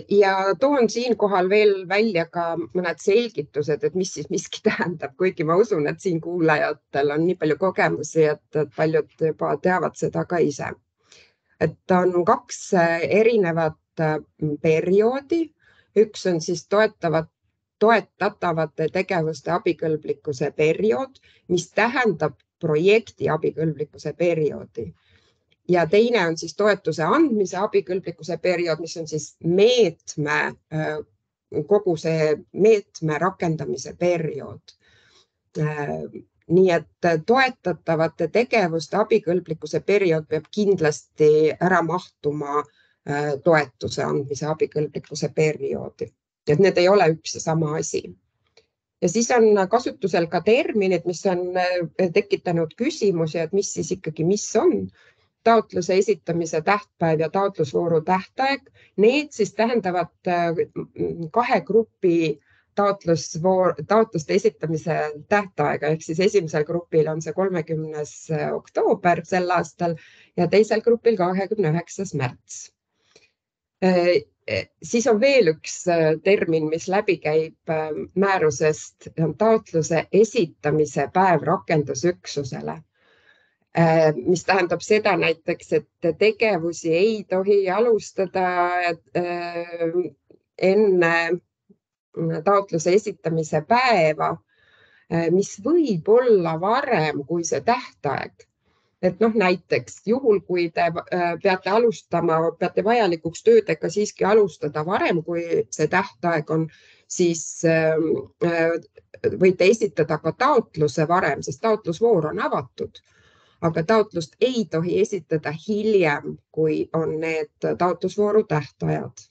ja toon siinkohal veel välja ka mõned selgitused, et mis siis miski tähendab, kuigi ma usun, et siin kuulajatel on nii palju kogemusi, et paljud juba teavad seda ka ise. et on kaks äh, erinevat äh, perioodi, üks on siis toetavad toetatavate tegevuste abikõlblikkuse periood, mis tähendab projekti abikõlblikkuse perioodi ja teine on siis toetuse andmise abikõlblikkuse periood, mis on siis meetme, äh, kogu see meetme rakendamise periood. Äh, nii et toetatavate tegevuste abikõlblikkuse periood peab kindlasti ära mahtuma äh, toetuse andmise abikõlblikkuse perioodi, et need ei ole üks ja sama asi. Ja siis on kasutusel ka terminid, mis on tekitanud küsimusi, et mis siis ikkagi, mis on taotluse esitamise tähtpäev ja taotlusvooru tähtaeg, need siis tähendavad äh, kahe grupi taotlusvoor, taotluste esitamise tähtaega. Ehk siis esimesel grupil on see kolmekümnes äh, oktoober sel aastal ja teisel grupil kahekümne üheksas märts. Äh, siis on veel üks termin, mis läbi käib määrusest, taotluse esitamise päev rakendusüksusele mis tähendab seda näiteks, et tegevusi ei tohi alustada äh, enne taotluse esitamise päeva, äh, mis võib olla varem kui see tähtaeg. et noh, näiteks juhul, kui te peate alustama, peate vajalikuks töödega siiski alustada varem, kui see tähtaeg on, siis võite esitada ka taotluse varem, sest taotlusvoor on avatud aga taotlust ei tohi esitada hiljem, kui on need taotlusvooru tähtajad.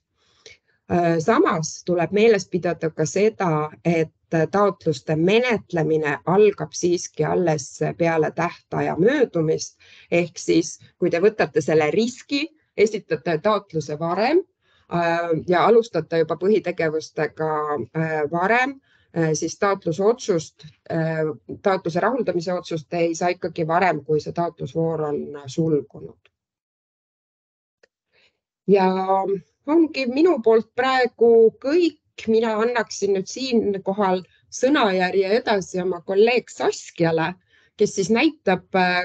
samas tuleb meeles pidada ka seda, et taotluste menetlemine algab siiski alles peale tähtaja möödumist. ehk siis, kui te võtate selle riski, esitate taotluse varem ja alustate juba põhitegevustega varem, siis taotlusotsust, taotluse rahuldamise otsust ei saa ikkagi varem, kui see taotlusvoor on sulgunud. ja ongi minu poolt praegu kõik. mina annaksin nüüd siinkohal sõnajärje edasi oma kolleeg Saskiale, kes siis näitab,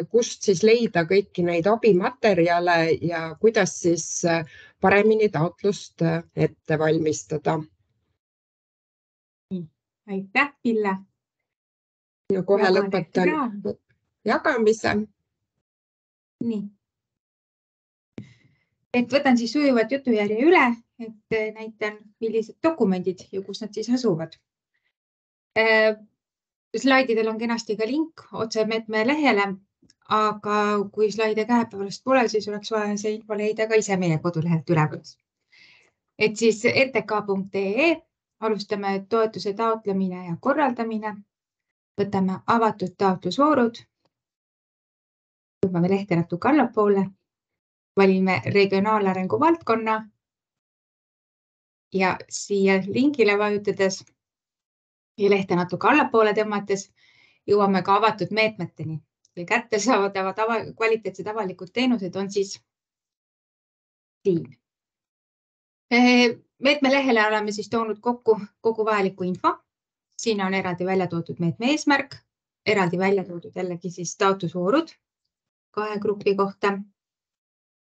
kust siis leida kõiki neid abimaterjale ja kuidas siis paremini taotlust ette valmistada. Aitäh, Pille. ja kohe lõpetan jagamise. nii et võtan siis sujuvat jutujärje üle, et näitan, millised dokumendid ja kus nad siis asuvad äh,. slaididel on kenasti ka link otse meetme lehele, aga kui slaide käepärast pole, siis oleks vaja see info leida ka ise meie kodulehelt ülevalt. et siis rtk.ee alustame toetuse taotlemine ja korraldamine. võtame avatud taotlusvoorud. tõmbame lehte natuke allapoole valime regionaalarengu valdkonna. ja siia lingile vajutades ja lehte natuke allapoole tõmmates jõuame ka avatud meetmeteni ja kättesaadavad ava, kvaliteetsed avalikud teenused on siis siin. Meetme lehele oleme siis toonud kokku kogu vajaliku info. siin on eraldi välja toodud meetme eesmärk, eraldi välja toodud jällegi siis taotlusvoorud kahe grupi kohta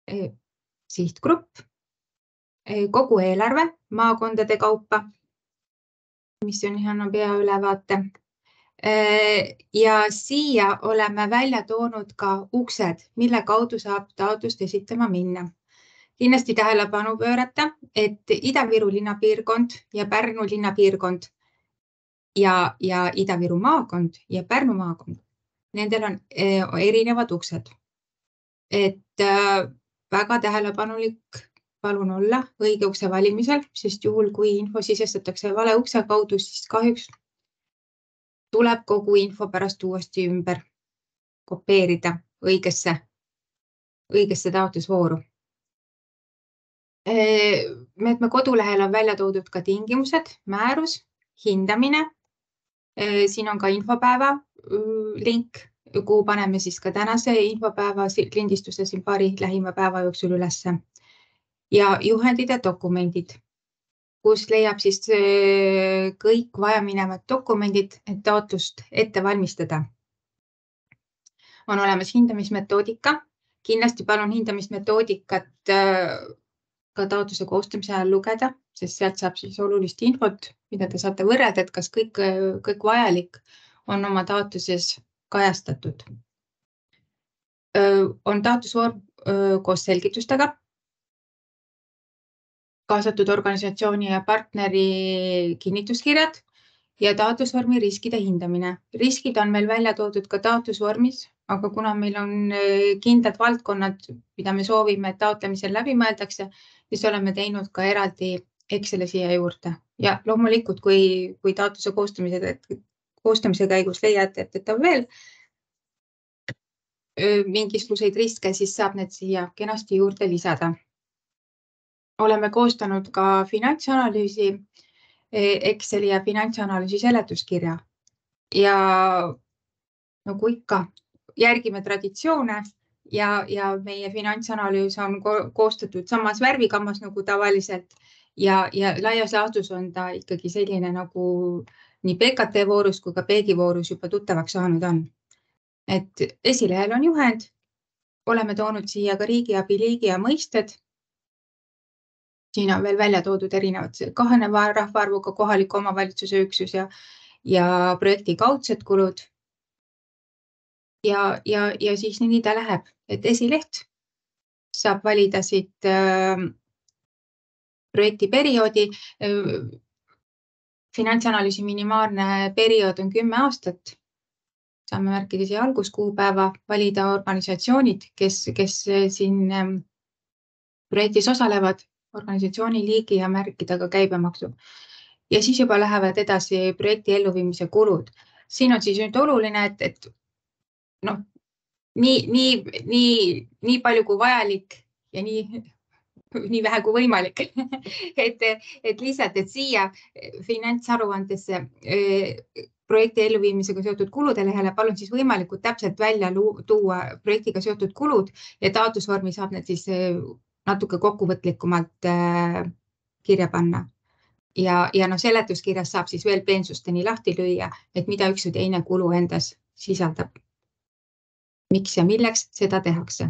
Eh, sihtgrupp, eh, kogu eelarve maakondade kaupa, mis on annab hea ülevaate. Eh, ja siia oleme välja toonud ka uksed, mille kaudu saab taotlust esitama minna. Kindlasti tähelepanu pöörata, et Ida-Viru linnapiirkond ja Pärnu linnapiirkond ja, ja Ida-Viru maakond ja Pärnu maakond, nendel on erinevad uksed. et väga tähelepanelik palun olla õige ukse valimisel, sest juhul, kui info sisestatakse vale ukse kaudu, siis kahjuks tuleb kogu info pärast uuesti ümber kopeerida õigesse, õigesse taotlusvooru. Meetme kodulehel on välja toodud ka tingimused, määrus, hindamine. siin on ka infopäeva link kuhu paneme siis ka tänase infopäeva lindistuse siin paari lähima päeva jooksul ülesse. ja juhendid ja dokumendid, kus leiab siis äh, kõik vajaminevad dokumendid, et taotlust ette valmistada. on olemas hindamismetoodika, kindlasti palun hindamismetoodikat ka taotluse koostamise ajal lugeda, sest sealt saab siis olulist infot, mida te saate võrrelda, et kas kõik, kõik vajalik on oma taotluses kajastatud. on taotlusvorm koos selgitustega. kaasatud organisatsiooni ja partneri kinnituskirjad ja taotlusvormi riskide hindamine. riskid on meil välja toodud ka taotlusvormis, aga kuna meil on kindlad valdkonnad, mida me soovime, et taotlemisel läbi mõeldakse, siis oleme teinud ka eraldi Exceli siia juurde ja loomulikult, kui, kui taotluse koostamise, koostamise käigus leiate, et, et on veel mingisuguseid riske, siis saab need siia kenasti juurde lisada. oleme koostanud ka finantsanalüüsi Exceli ja finantsanalüüsi seletuskirja ja nagu ikka, järgime traditsioone ja, ja meie finantsanalüüs on ko koostatud samas värvikammas nagu tavaliselt ja, ja laias laastus on ta ikkagi selline nagu nii PKT voorus kui ka PEGI voorus juba tuttavaks saanud on. et esilehel on juhend, oleme toonud siia ka riigiabi liigi ja mõisted. siin on veel välja toodud erinevad kahaneva rahvaarvuga kohaliku omavalitsuse üksus ja, ja projekti kaudsed kulud. Ja, ja, ja siis nii ta läheb, et esileht saab valida siit äh, projekti perioodi finantsanalüüsi minimaalne periood on kümme aastat. saame märkida siia alguskuupäeva, valida organisatsioonid, kes, kes siin ähm, projektis osalevad organisatsiooni liigi ja märkida ka käibemaksu. ja siis juba lähevad edasi projekti elluviimise kulud. siin on siis nüüd oluline, et, et noh, nii, nii, nii, nii palju kui vajalik ja nii, nii vähe kui võimalik et, et lihtsalt, et siia finantsaruandesse projekti elluviimisega seotud kulude lehele, palun siis võimalikult täpselt välja tuua projektiga seotud kulud ja taotlusvormi saab need siis eh, natuke kokkuvõtlikumalt äh, kirja panna. ja, ja noh, seletuskirjas saab siis veel peensusteni lahti lüüa, et mida üks või teine kulu endas sisaldab. Miks ja milleks seda tehakse.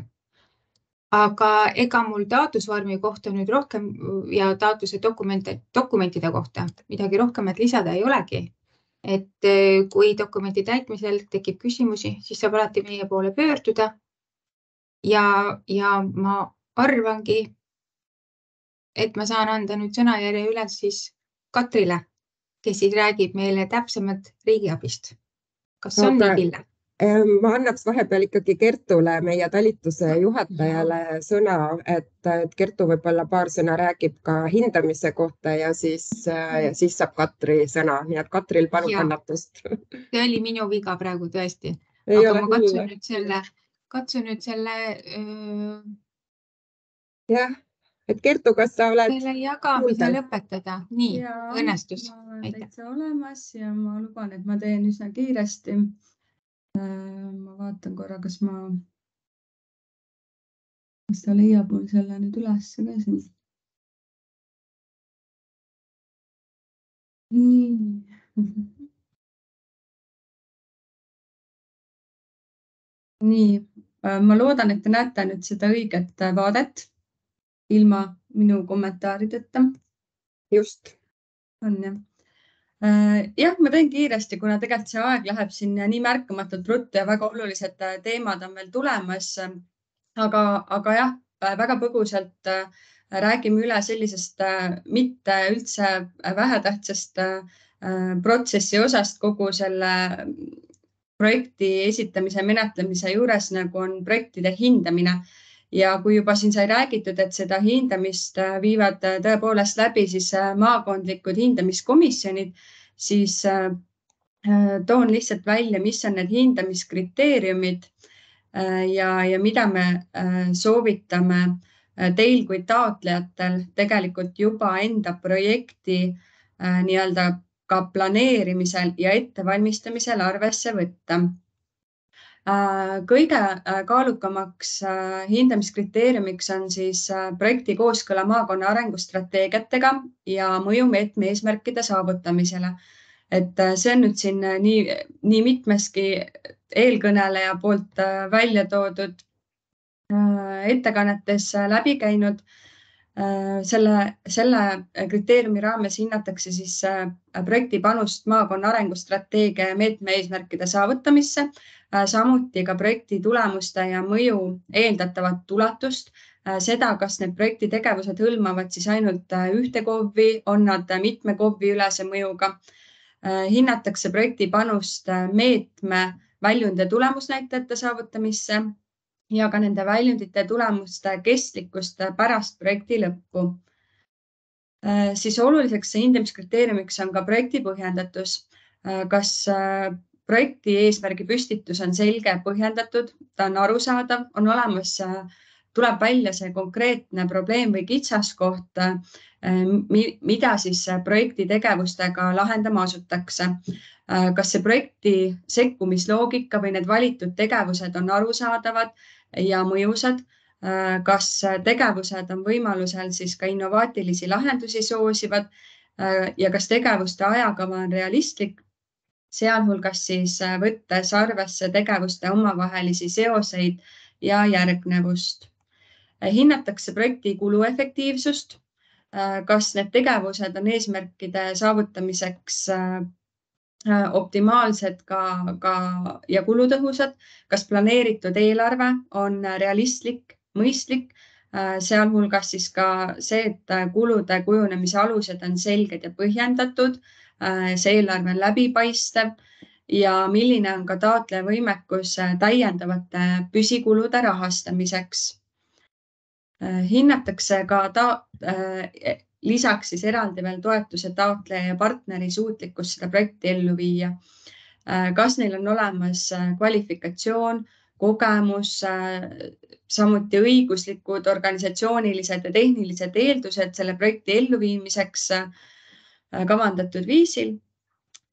aga ega mul taotlusvormi kohta nüüd rohkem ja taotluse dokumente, dokumentide kohta midagi rohkemat lisada ei olegi et eh, kui dokumendi täitmisel tekib küsimusi, siis saab alati meie poole pöörduda. ja, ja ma arvangi, et ma saan anda nüüd sõnajärje üles siis Katrile, kes siis räägib meile täpsemalt riigiabist. kas on nii, Pille? Ma annaks vahepeal ikkagi Kertule, meie talituse juhatajale sõna, et, et Kertu võib-olla paar sõna räägib ka hindamise kohta ja siis, siis saab Katri sõna, nii et Katril palun kannatust. see oli minu viga praegu tõesti. aga ma katsun hulle. nüüd selle, katsun nüüd selle öö.... jah, et Kertu, kas sa oled? selle jagamise lõpetada, nii, õnnestus. täitsa olemas ja ma luban, et ma teen üsna kiiresti ma vaatan korra, kas ma, kas ta leiab mul selle nüüd ülesse ka siin. nii. nii, äh, ma loodan, et te näete nüüd seda õiget vaadet ilma minu kommentaarideta. just. on jah Äh, jah, ma teen kiiresti, kuna tegelikult see aeg läheb siin nii märkamatult ruttu ja väga olulised äh, teemad on veel tulemas. aga, aga jah, äh, väga põgusalt räägime üle sellisest mitte üldse vähetähtsast protsessi osast kogu selle projekti esitamise menetlemise juures, nagu on projektide hindamine ja kui juba siin sai räägitud, et seda hindamist äh, viivad äh, tõepoolest läbi siis äh, maakondlikud hindamiskomisjonid, siis toon lihtsalt välja, mis on need hindamiskriteeriumid ja, ja mida me soovitame teil kui taotlejatel tegelikult juba enda projekti nii-öelda ka planeerimisel ja ettevalmistamisel arvesse võtta kõige äh, kaalukamaks äh, hindamiskriteeriumiks on siis projekti kooskõla maakonna arengustrateegiatega ja mõju meetme eesmärkide saavutamisele. et see on nüüd siin nii, nii mitmeski eelkõneleja poolt välja toodud ettekannetes läbi käinud selle, selle kriteeriumi raames hinnatakse siis projekti panust maakonna arengustrateegia ja meetme eesmärkide saavutamisse Äh, samuti ka projekti tulemuste ja mõju eeldatavat ulatust, äh, seda, kas need projekti tegevused hõlmavad siis ainult äh, ühte KOV-i, on nad mitme KOV-i ülese mõjuga. hinnatakse projekti panust meetme väljunde tulemusnäitajate saavutamisse ja ka nende väljundite tulemuste kestlikkust pärast projekti lõppu. siis oluliseks hindamiskriteeriumiks on ka projekti põhjendatus. kas projekti eesmärgi püstitus on selge, põhjendatud, ta on arusaadav, on olemas, tuleb välja see konkreetne probleem või kitsaskoht, mida siis projekti tegevustega lahendama asutakse. kas see projekti sekkumisloogika või need valitud tegevused on arusaadavad ja mõjusad? kas tegevused on võimalusel siis ka innovaatilisi lahendusi soosivad ja kas tegevuste ajakava on realistlik sealhulgas siis äh, võttes arvesse tegevuste omavahelisi seoseid ja järgnevust. Äh, hinnatakse projekti kuluefektiivsust. Äh, kas need tegevused on eesmärkide saavutamiseks optimaalsed ka, ka ja kulutõhusad, kas planeeritud eelarve on realistlik, mõistlik, sealhulgas siis ka see, et kulude kujunemise alused on selged ja põhjendatud. Äh, see eelarve on läbipaistev. Ja milline on ka taotleja võimekus äh, täiendavate püsikulude rahastamiseks. hinnatakse ka ta, lisaks siis eraldi veel toetuse taotleja ja partneri suutlikkus seda projekti ellu viia. kas neil on olemas kvalifikatsioon, kogemus, samuti õiguslikud, organisatsioonilised ja tehnilised eeldused selle projekti elluviimiseks kavandatud viisil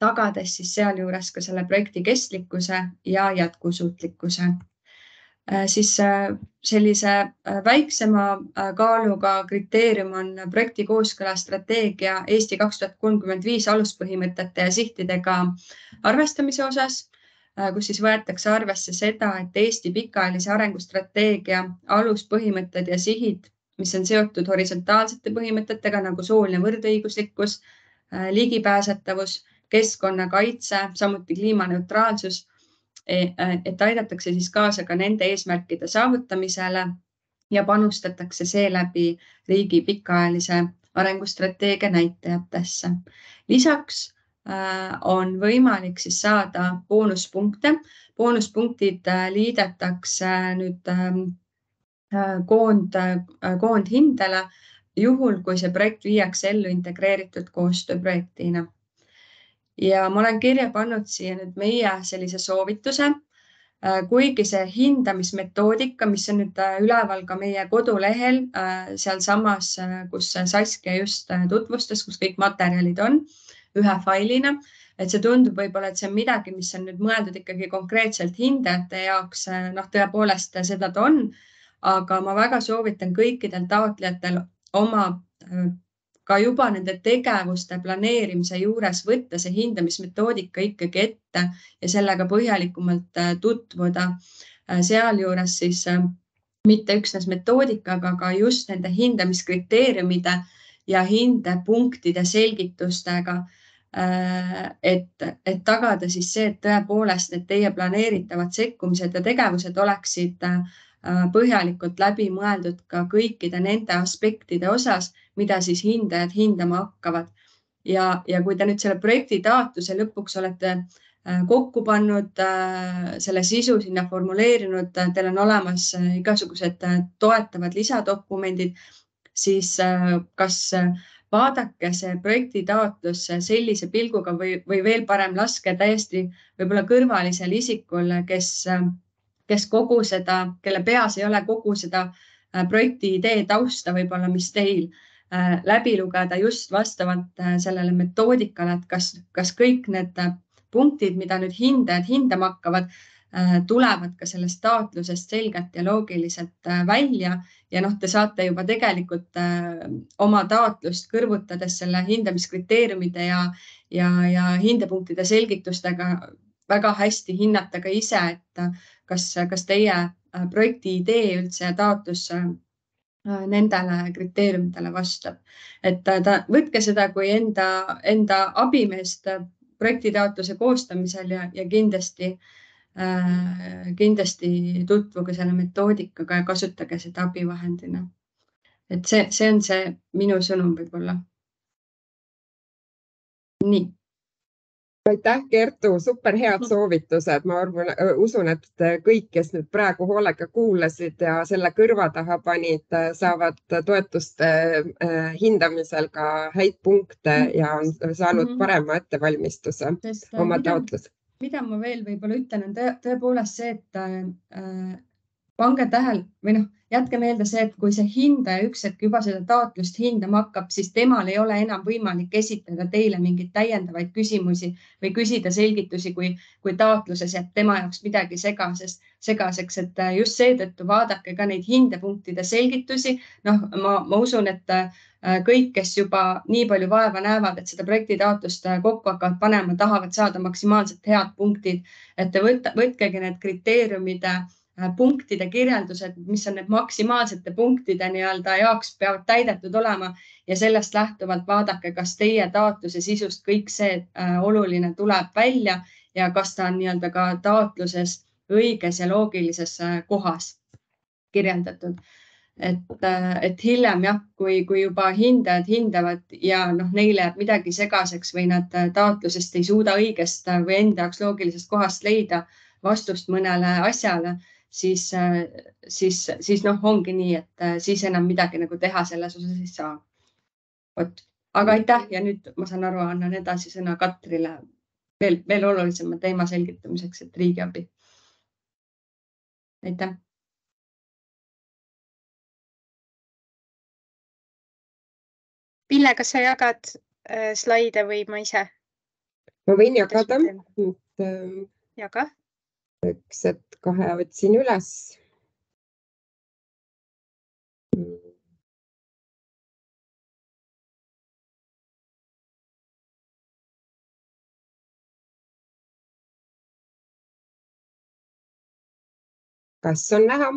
tagades siis sealjuures ka selle projekti kestlikkuse ja jätkusuutlikkuse. Äh, siis äh, sellise äh, väiksema kaaluga kriteerium on projekti kooskõla strateegia Eesti kaks tuhat kolmkümmend viis aluspõhimõtete ja sihtidega arvestamise osas, kus siis võetakse arvesse seda, et Eesti pikaajalise arengustrateegia aluspõhimõtted ja sihid, mis on seotud horisontaalsete põhimõtetega nagu sooline võrdõiguslikkus, ligipääsetavus keskkonnakaitse, samuti kliimaneutraalsus. E, et aidatakse siis kaasa ka nende eesmärkide saavutamisele ja panustatakse seeläbi riigi pikaajalise arengustrateegia näitajatesse. lisaks äh, on võimalik siis saada boonuspunkte. boonuspunktid äh, liidetakse nüüd ähm, äh, koond, koondhindele juhul, kui see projekt viiakse ellu integreeritud koostööprojektina ja ma olen kirja pannud siia nüüd meie sellise soovituse. Äh, kuigi see hindamismetoodika, mis on nüüd äh, üleval ka meie kodulehel äh, sealsamas, kus Saskia just tutvustas, kus kõik materjalid on ühe failina, et see tundub võib-olla, et see on midagi, mis on nüüd mõeldud ikkagi konkreetselt hindajate jaoks. noh, tõepoolest seda ta on, aga ma väga soovitan kõikidel taotlejatel oma ka juba nende tegevuste planeerimise juures võtta see hindamismetoodika ikkagi ette ja sellega põhjalikumalt äh, tutvuda. Äh, sealjuures siis äh, mitte üksnes metoodikaga, aga just nende hindamiskriteeriumide ja hindepunktide selgitustega. et, et tagada siis see, et tõepoolest need teie planeeritavad sekkumised ja tegevused oleksid põhjalikult läbi mõeldud ka kõikide nende aspektide osas, mida siis hindajad hindama hakkavad. ja, ja kui te nüüd selle projekti taotluse lõpuks olete äh, kokku pannud, äh, selle sisu sinna formuleerinud, teil on olemas igasugused toetavad lisadokumendid, siis kas vaadake see projekti taotlus sellise pilguga või, või veel parem, laske täiesti võib-olla kõrvalisel isikul, kes kes kogu seda, kelle peas ei ole kogu seda äh, projekti idee tausta võib-olla, mis teil äh, läbi lugeda just vastavalt äh, sellele metoodikale, et kas, kas kõik need punktid, mida nüüd hindajad hindama hakkavad, tulevad ka sellest taotlusest selgelt ja loogiliselt välja. Ja noh, te saate juba tegelikult oma taotlust kõrvutades selle hindamiskriteeriumide ja, ja, ja hindepunktide selgitustega väga hästi hinnata ka ise, et kas, kas teie äh, projekti idee üldse ja taotlus äh, nendele kriteeriumidele vastab. et äh, ta, võtke seda kui enda, enda abimeest projektitaotluse koostamisel ja, ja kindlasti äh,, kindlasti tutvuge selle metoodikaga ja kasutage seda abivahendina. et see, see on see minu sõnum võib-olla. nii aitäh, Kertu, superhead soovitused, ma arvan, usun, et kõik, kes nüüd praegu hoolega kuulasid ja selle kõrva taha panid, saavad toetuste hindamisel ka häid punkte ja on saanud mhm. parema ettevalmistuse Sest, oma taotlus. mida ma veel võib-olla ütlen, on tõepoolest see, et äh, pange tähele või noh, jätke meelde see, et kui see hindaja üks hetk juba seda taotlust hindama hakkab, siis temal ei ole enam võimalik esitada teile mingeid täiendavaid küsimusi või küsida selgitusi, kui, kui taotluses jääb tema jaoks midagi segasest, segaseks, et äh, just seetõttu vaadake ka neid hindepunktide selgitusi. noh, ma, ma usun, et äh, kõik, kes juba nii palju vaeva näevad, et seda projektitaotlust äh, kokku hakkavad panema, tahavad saada maksimaalselt head punktid, et te võtta, võtkegi need kriteeriumid Äh, punktide kirjeldused, mis on need maksimaalsete punktide nii-öelda jaoks peavad täidetud olema ja sellest lähtuvalt vaadake, kas teie taotluse sisust kõik see äh, oluline tuleb välja ja kas ta on nii-öelda ka taotluses õiges ja loogilises äh, kohas kirjeldatud. et, et hiljem jah, kui, kui juba hindajad hindavad ja noh, neile jääb midagi segaseks või nad taotlusest ei suuda õigest või enda jaoks loogilisest kohast leida vastust mõnele asjale siis, siis, siis noh, ongi nii, et siis enam midagi nagu teha selles osas ei saa. vot, aga aitäh ja nüüd ma saan aru, annan edasi sõna Katrile veel, veel olulisema teema selgitamiseks, et riigiabi. aitäh Pille, kas sa jagad äh, slaide või ma ise? ma võin jagada, et äh, jaga. Üks hetk kohe otsin üles. kas on näha?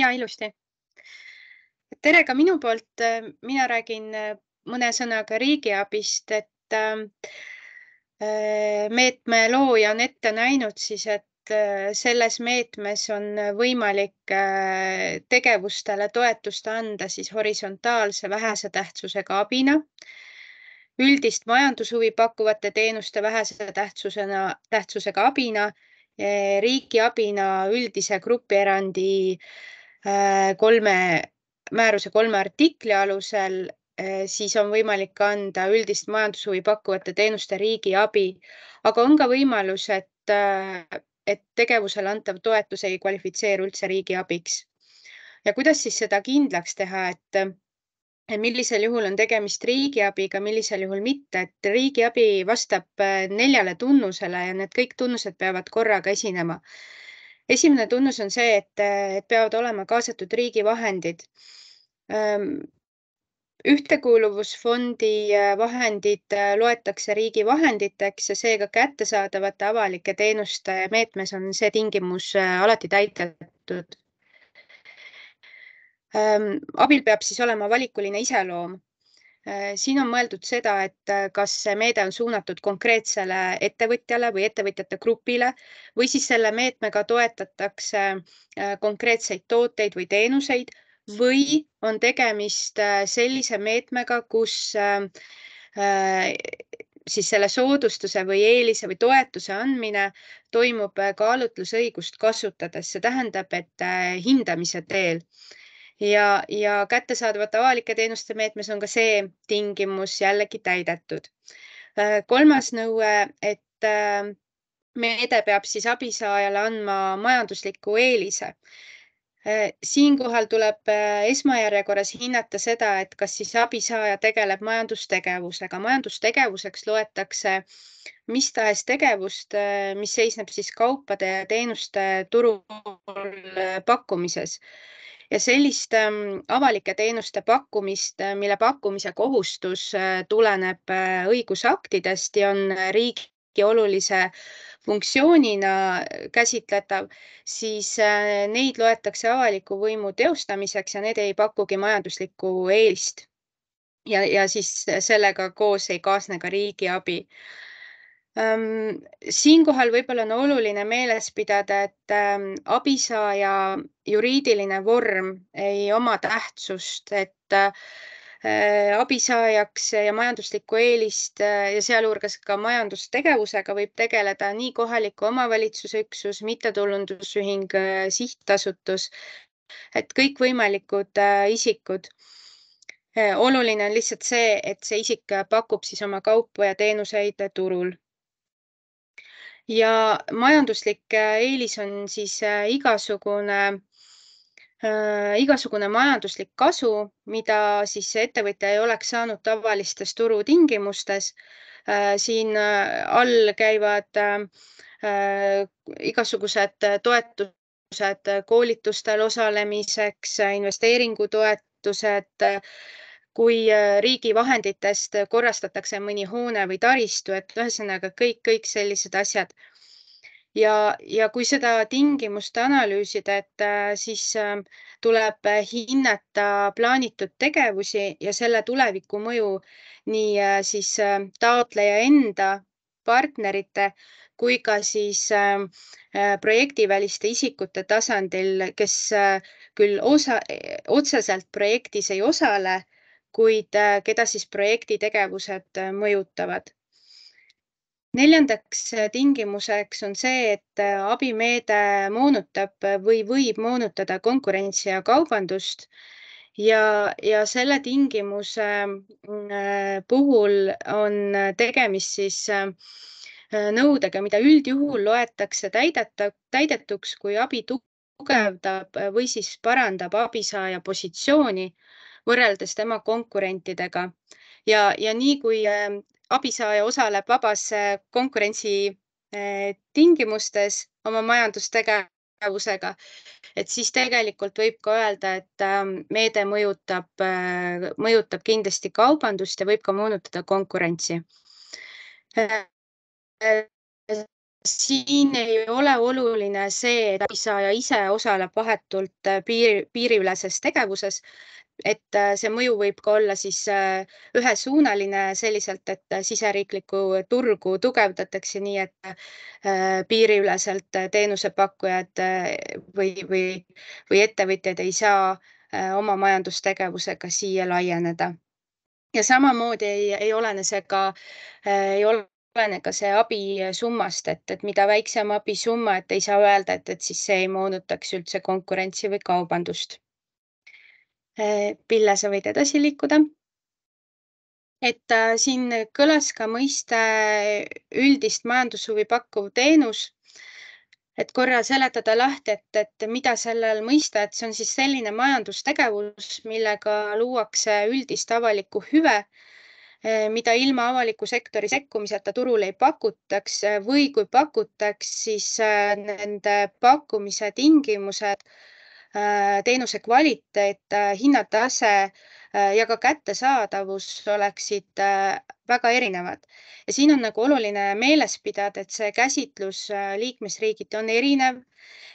ja ilusti tere ka minu poolt. Mina räägin äh, mõne sõnaga riigiabist, et äh, meetme looja on ette näinud siis, et selles meetmes on võimalik tegevustele toetust anda siis horisontaalse vähese tähtsusega abina, üldist majandushuvi pakkuvate teenuste vähese tähtsusena, tähtsusega abina, riigiabina üldise grupierandi kolme määruse kolme artikli alusel, siis on võimalik anda üldist majandushuvi pakkuvate teenuste riigiabi, aga on ka võimalus, et, eh, et tegevusele antav toetus ei kvalifitseeru üldse riigiabiks. ja kuidas siis seda kindlaks teha, et millisel juhul on tegemist riigiabiga, millisel juhul mitte, et riigiabi vastab eh, neljale tunnusele ja need kõik tunnused peavad korraga esinema. esimene tunnus on see, et, et peavad olema kaasatud riigi vahendid ühtekuuluvusfondi äh, vahendid äh, loetakse riigi vahenditeks ja seega kättesaadavate avalike teenuste meetmes on see tingimus äh, alati täidetud. abil peab siis olema valikuline iseloom. siin on mõeldud seda, et kas see meede on suunatud konkreetsele ettevõtjale või ettevõtjate grupile või siis selle meetmega toetatakse konkreetseid tooteid või teenuseid või on tegemist äh, sellise meetmega, kus äh, äh, siis selle soodustuse või eelise või toetuse andmine toimub kaalutlusõigust kasutades, see tähendab, et hindamise teel. Ja, ja kättesaadavate avalike teenuste meetmes on ka see tingimus jällegi täidetud. kolmas nõue, et meede peab siis abisaajale andma majandusliku eelise. Äh, siinkohal tuleb äh, esmajärjekorras hinnata seda, et kas siis abisaaja tegeleb majandustegevusega. majandustegevuseks loetakse mis tahes tegevust, äh, mis seisneb siis kaupade ja teenuste turul pakkumises ja sellist ähm, avalike teenuste pakkumist, mille pakkumise kohustus tuleneb õigusaktidest ja on riigi olulise funktsioonina käsitletav, siis äh, neid loetakse avaliku võimu teostamiseks ja need ei pakugi majanduslikku eelist. ja, ja siis sellega koos ei kaasne ka riigiabi siinkohal võib-olla on oluline meeles pidada, et ähm, abisaaja juriidiline vorm ei oma tähtsust, et Äh, abisaajaks ja majanduslikku eelist äh, ja sealhulgas ka majandustegevusega võib tegeleda nii kohaliku omavalitsuse üksus, mittetulundusühing, äh, sihtasutus, et kõikvõimalikud isikud. oluline on lihtsalt see, et see isik pakub siis oma kaupu ja teenuseid turul ja majanduslik eelis on siis igasugune Äh, igasugune majanduslik kasu, mida siis ettevõtja ei oleks saanud tavalistes turutingimustes. Äh, siin äh, all käivad igasugused toetused koolitustel osalemiseks, investeeringutoetused, kui riigi vahenditest korrastatakse mõni hoone või taristu, et ühesõnaga kõik, kõik sellised asjad ja, ja kui seda tingimust analüüsida, et äh, siis äh, tuleb hinnata plaanitud tegevusi ja selle tuleviku mõju nii äh, siis taotleja enda, partnerite kui ka siis projektiväliste isikute tasandil, kes küll osa, otseselt projektis ei osale, kuid keda siis projekti tegevused mõjutavad neljandaks tingimuseks on see, et abimeede moonutab või võib moonutada konkurentsi ja kaubandust. Ja, ja selle tingimuse puhul on tegemist siis nõudega, mida üldjuhul loetakse täideta, täidetuks, kui abi tugevdab või siis parandab abisaaja positsiooni võrreldes tema konkurentidega. Ja, ja nii kui abisaaja osaleb vabas konkurentsi tingimustes oma majandustegevusega, et siis tegelikult võib ka öelda, et meede mõjutab, mõjutab kindlasti kaubandust ja võib ka moonutada konkurentsi. Siin ei ole oluline see, et abisaaja ise osaleb vahetult piiri, piiriüleses tegevuses, et see mõju võib ka olla siis ühesuunaline selliselt, et siseriiklikku turgu tugevdatakse nii, et piiriüleselt teenusepakkujad või, või, või ettevõtjad ei saa oma majandustegevusega siia laieneda. ja samamoodi ei, ei olene see ka, ei ole olene ka see abi summast, et, et mida väiksem abisumma, et ei saa öelda, et, et siis see ei moonutaks üldse konkurentsi või kaubandust. Pille, sa võid edasi liikuda. et äh, siin kõlas ka mõiste üldist majandushuvi pakkuv teenus. et korra seletada lahti, et, et mida sellel mõista, et see on siis selline majandustegevus, millega luuakse üldist avalikku hüve Eh, mida ilma avaliku sektori sekkumiseta turule ei pakutaks või kui pakutaks, siis nende pakkumise tingimused, teenuse kvaliteet, hinnatase ja ka kättesaadavus oleksid väga erinevad. ja siin on nagu oluline meeles pidada, et see käsitlus liikmesriigiti on erinev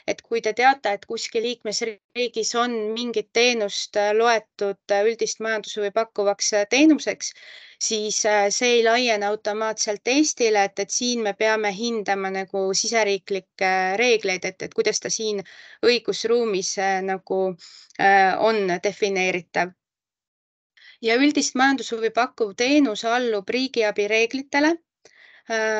et kui te teate, et kuskil liikmesriigis on mingit teenust loetud üldist majandushuvi pakkuvaks teenuseks, siis äh, see ei laiene automaatselt Eestile, et, et siin me peame hindama nagu siseriiklikke reegleid, et, et kuidas ta siin õigusruumis äh, nagu äh, on defineeritav. Ja üldist majandushuvi pakkuv teenus allub riigiabi reeglitele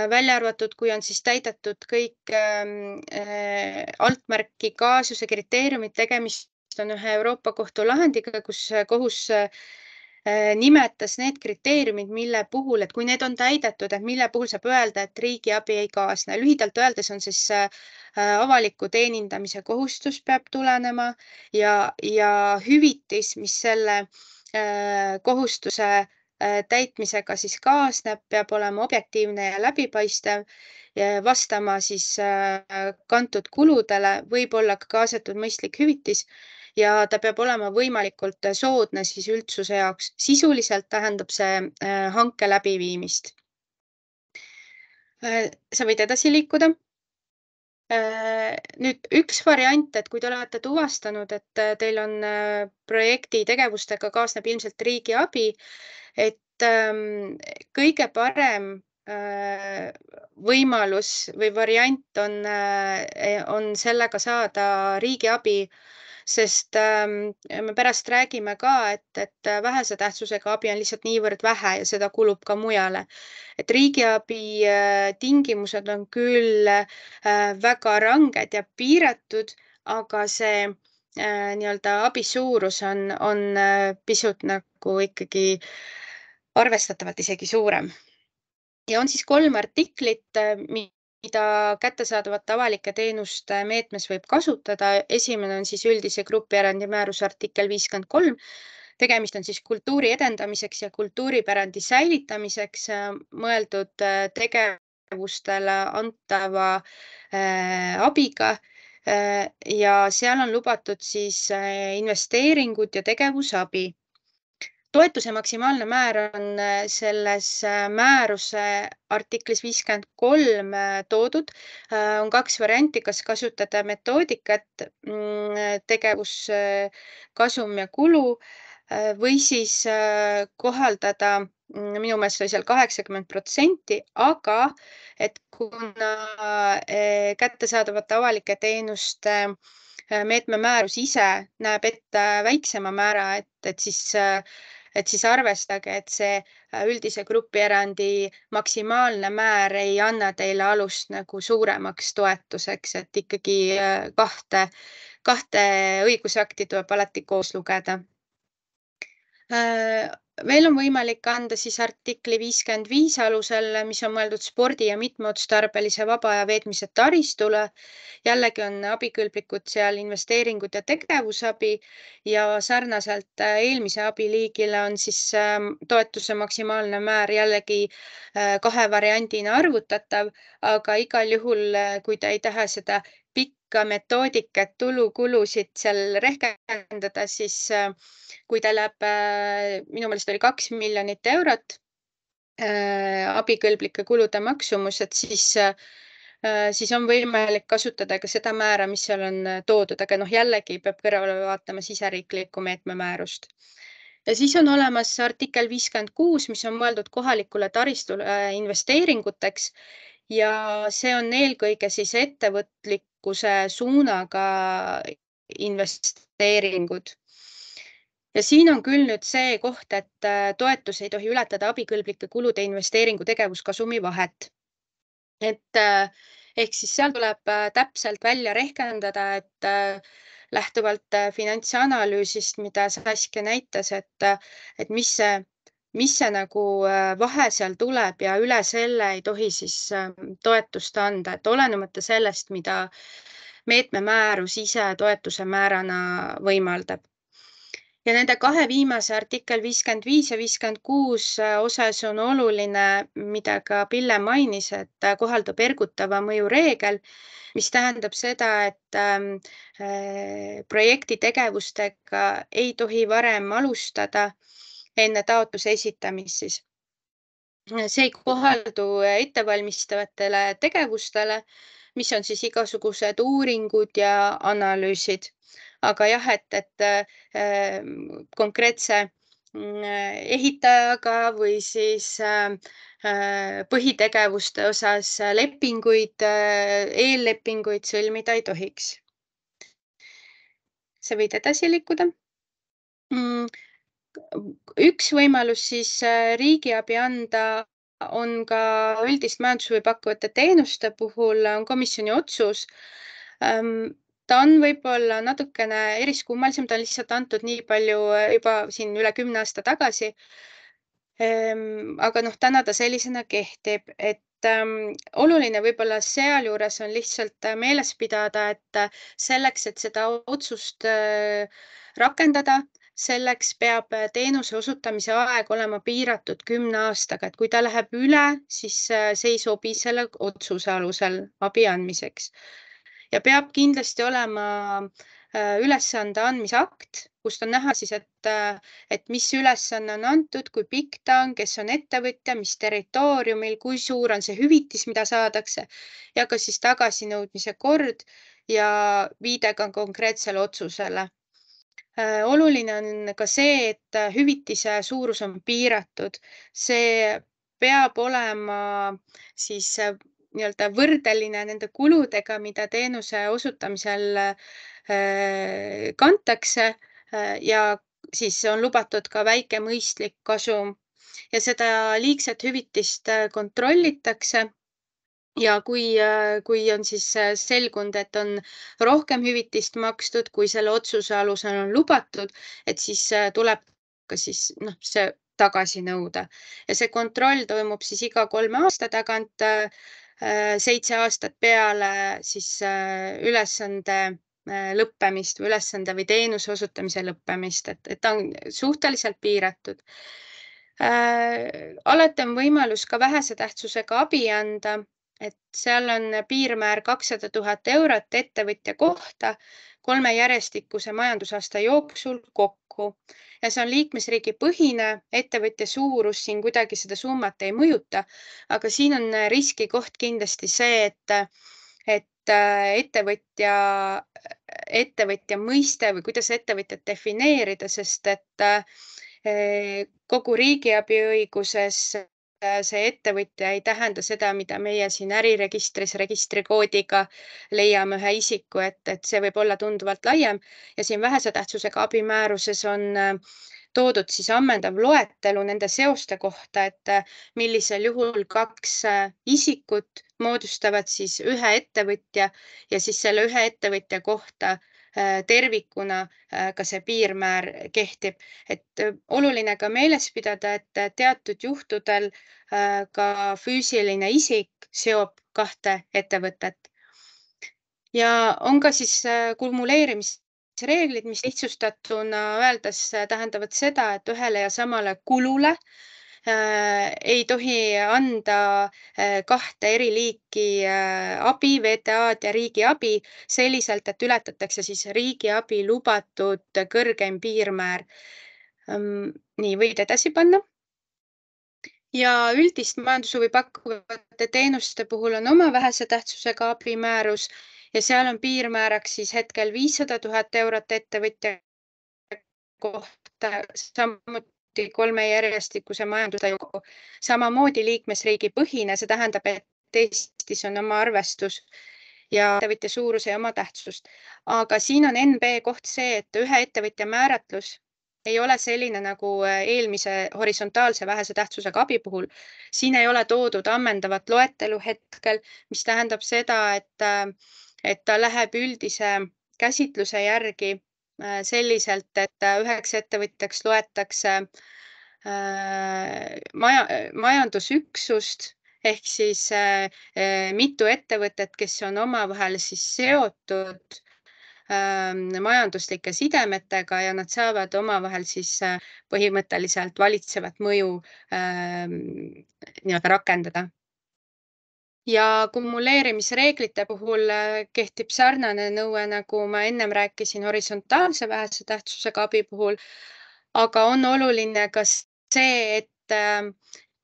välja arvatud, kui on siis täidetud kõik ähm, äh, altmärki kaasuse kriteeriumid, tegemist on ühe Euroopa Kohtu lahendiga, kus kohus äh, Äh, nimetas need kriteeriumid, mille puhul, et kui need on täidetud, et mille puhul saab öelda, et riigiabi ei kaasne. lühidalt öeldes on siis äh, avaliku teenindamise kohustus peab tulenema ja, ja hüvitis, mis selle äh, kohustuse täitmisega siis kaasneb, peab olema objektiivne ja läbipaistev, vastama siis kantud kuludele, võib olla ka kaasatud mõistlik hüvitis ja ta peab olema võimalikult soodne siis üldsuse jaoks. sisuliselt tähendab see äh, hanke läbiviimist. Äh, sa võid edasi liikuda. Äh, nüüd üks variant, et kui te olete tuvastanud, et teil on projekti tegevustega kaasneb ilmselt riigiabi, et ähm, kõige parem võimalus või variant on, on sellega saada riigiabi sest ähm, me pärast räägime ka, et, et vähese tähtsusega abi on lihtsalt niivõrd vähe ja seda kulub ka mujale. et riigiabi äh, tingimused on küll äh, väga ranged ja piiratud, aga see äh, nii-öelda abi suurus on, on pisut nagu ikkagi arvestatavalt isegi suurem. ja on siis kolm artiklit, mida kättesaadavate avalike teenuste meetmes võib kasutada. esimene on siis üldise grupierandi määruse artikkel viiskümmend kolm. tegemist on siis kultuuri edendamiseks ja kultuuripärandi säilitamiseks äh, mõeldud äh, tegevustele antava äh, abiga ja seal on lubatud siis investeeringud ja tegevusabi toetuse maksimaalne määr on äh, selles äh, määruse artiklis viiskümmend kolm äh, toodud. on kaks varianti, kas kasutada metoodikat mm, tegevuskasum ja kulu või siis kohaldada, mm, minu meelest oli seal kaheksakümmend protsenti, aga et kuna kättesaadavate avalike teenuste meetme määrus ise näeb ette väiksema määra, et, et siis et siis arvestage, et see üldise grupierandi maksimaalne määr ei anna teile alust nagu suuremaks toetuseks, et ikkagi kahte, kahte õigusakti tuleb alati koos lugeda veel on võimalik anda siis artikli viiskümmend viis alusel, mis on mõeldud spordi ja mitmeotstarbelise vaba aja veetmise taristule. jällegi on abikõlblikud seal investeeringud ja tegevusabi ja sarnaselt äh, eelmise abiliigile on siis ähm, toetuse maksimaalne määr jällegi äh, kahe variandina arvutatav, aga igal juhul, äh, kui te ei taha seda pikka metoodikat, tulu-kulusid seal rehkendada, siis kui ta läheb, äh, minu meelest oli kaks miljonit eurot äh, abikõlblike kulude maksumus, et siis, äh, siis on võimalik kasutada ka seda määra, mis seal on toodud, aga noh, jällegi peab kõrvale vaatama siseriiklikku meetme määrust. ja siis on olemas artikkel viiskümmend kuus, mis on mõeldud kohalikule taristule investeeringuteks ja see on eelkõige siis ettevõtlikkuse suunaga investeeringud ja siin on küll nüüd see koht, et äh, toetus ei tohi ületada abikõlblike kulude investeeringu tegevuskasumi vahet. et äh, ehk siis seal tuleb äh, täpselt välja rehkendada, et lähtuvalt finantsanalüüsist, mida Saskia näitas, et, et mis see, mis see nagu vahe seal tuleb ja üle selle ei tohi siis toetust anda, et olenemata sellest, mida meetme määrus ise toetuse määrana võimaldab. Ja nende kahe viimase artikkel viiskümmend viis ja viiskümmend kuus äh, osas on oluline, mida ka Pille mainis, et äh, kohaldub ergutava mõju reegel, mis tähendab seda, et ähm, äh, projekti tegevustega ei tohi varem alustada enne taotluse esitamist siis. see ei kohaldu ettevalmistavatele tegevustele, mis on siis igasugused uuringud ja analüüsid aga jah, et, et äh, konkreetse mm, ehitajaga või siis äh, äh, põhitegevuste osas lepinguid, eellepinguid sõlmida ei tohiks. sa võid edasi liikuda. Üks võimalus siis riigiabi anda on ka üldist majandushuvi pakkuvate teenuste puhul on komisjoni otsus ta on võib-olla natukene eriskummalisem, ta on lihtsalt antud nii palju äh, juba siin üle kümne aasta tagasi. Aga noh, täna ta sellisena kehtib, et ähm, oluline võib-olla sealjuures on lihtsalt äh, meeles pidada, et äh, selleks, et seda otsust äh, rakendada, selleks peab teenuse osutamise aeg olema piiratud kümne aastaga, et kui ta läheb üle, siis see ei sobi selle otsuse alusel abi andmiseks ja peab kindlasti olema äh, ülesande andmise akt, kust on näha siis, et, äh, et mis ülesanne on antud, kui pikk ta on, kes on ettevõtja, mis territooriumil, kui suur on see hüvitis, mida saadakse ja ka siis tagasinõudmise kord ja viide ka konkreetsele otsusele. Äh, oluline on ka see, et hüvitise suurus on piiratud, see peab olema siis nii-öelda võrdeline nende kuludega, mida teenuse osutamisel äh, kantakse äh, ja siis on lubatud ka väike mõistlik kasum. Ja seda liigset hüvitist äh, kontrollitakse ja kui, kui on siis selgunud, et on rohkem hüvitist makstud, kui selle otsuse alusel on lubatud, et siis tuleb ka siis noh, see tagasi nõuda ja see kontroll toimub siis iga kolme aasta tagant Äh, seitse aastat peale siis äh, ülesande äh, lõppemist või ülesande või teenuse osutamise lõppemist, et, et ta on suhteliselt piiratud. alati on võimalus ka vähese tähtsusega abi anda, et seal on piirmäär kakssada tuhat eurot ettevõtja kohta kolme järjestikuse majandusaasta jooksul kokku. Ja see on liikmesriigi põhine, ettevõtja suurus siin kuidagi seda summat ei mõjuta, aga siin on riskikoht kindlasti see, et, et äh, ettevõtja, ettevõtja mõiste või kuidas ettevõtjat defineerida, sest et äh, kogu riigiabi õiguses Äh, see ettevõtja ei tähenda seda, mida meie siin äriregistris registrikoodiga leiame ühe isiku, et, et see võib olla tunduvalt laiem. Ja siin vähese tähtsusega abimääruses on äh, toodud siis ammendav loetelu nende seoste kohta, et äh, millisel juhul kaks äh, isikut moodustavad siis ühe ettevõtja ja siis selle ühe ettevõtja kohta tervikuna ka see piirmäär kehtib, et oluline ka meeles pidada, et teatud juhtudel ka füüsiline isik seob kahte ettevõtet. ja on ka siis kumuleerimis reeglid, mis lihtsustatuna öeldes tähendavad seda, et ühele ja samale kulule äh, ei tohi anda äh, kahte eri liiki äh, abi, VTA-d ja riigiabi selliselt, et ületatakse siis riigiabi lubatud kõrgeim piirmäär. Nii, võid edasi panna ja üldist majandushuvi pakkuvate teenuste puhul on oma vähese tähtsusega abimäärus ja seal on piirmääraks siis hetkel viissada tuhat eurot ettevõtja kohta, samuti kolme järjestikuse majandustöö, samamoodi liikmesriigi põhine, see tähendab, et Eestis on oma arvestus ja ettevõtja suuruse ja oma tähtsust. aga siin on NB koht see, et ühe ettevõtja määratlus ei ole selline nagu eelmise horisontaalse vähese tähtsusega abi puhul. siin ei ole toodud ammendavat loetelu hetkel, mis tähendab seda, et et ta läheb üldise käsitluse järgi äh, selliselt, et äh, üheks ettevõtjaks loetakse äh, maja, majandusüksust ehk siis mitu ettevõtet, kes on omavahel siis seotud ähm, majanduslike sidemetega ja nad saavad omavahel siis põhimõtteliselt valitsevat mõju ähm, nii-öelda rakendada ja kumuleerimisreeglite puhul äh, kehtib sarnane nõue, nagu ma ennem rääkisin horisontaalse vähese tähtsusega abi puhul. aga on oluline ka see, et äh,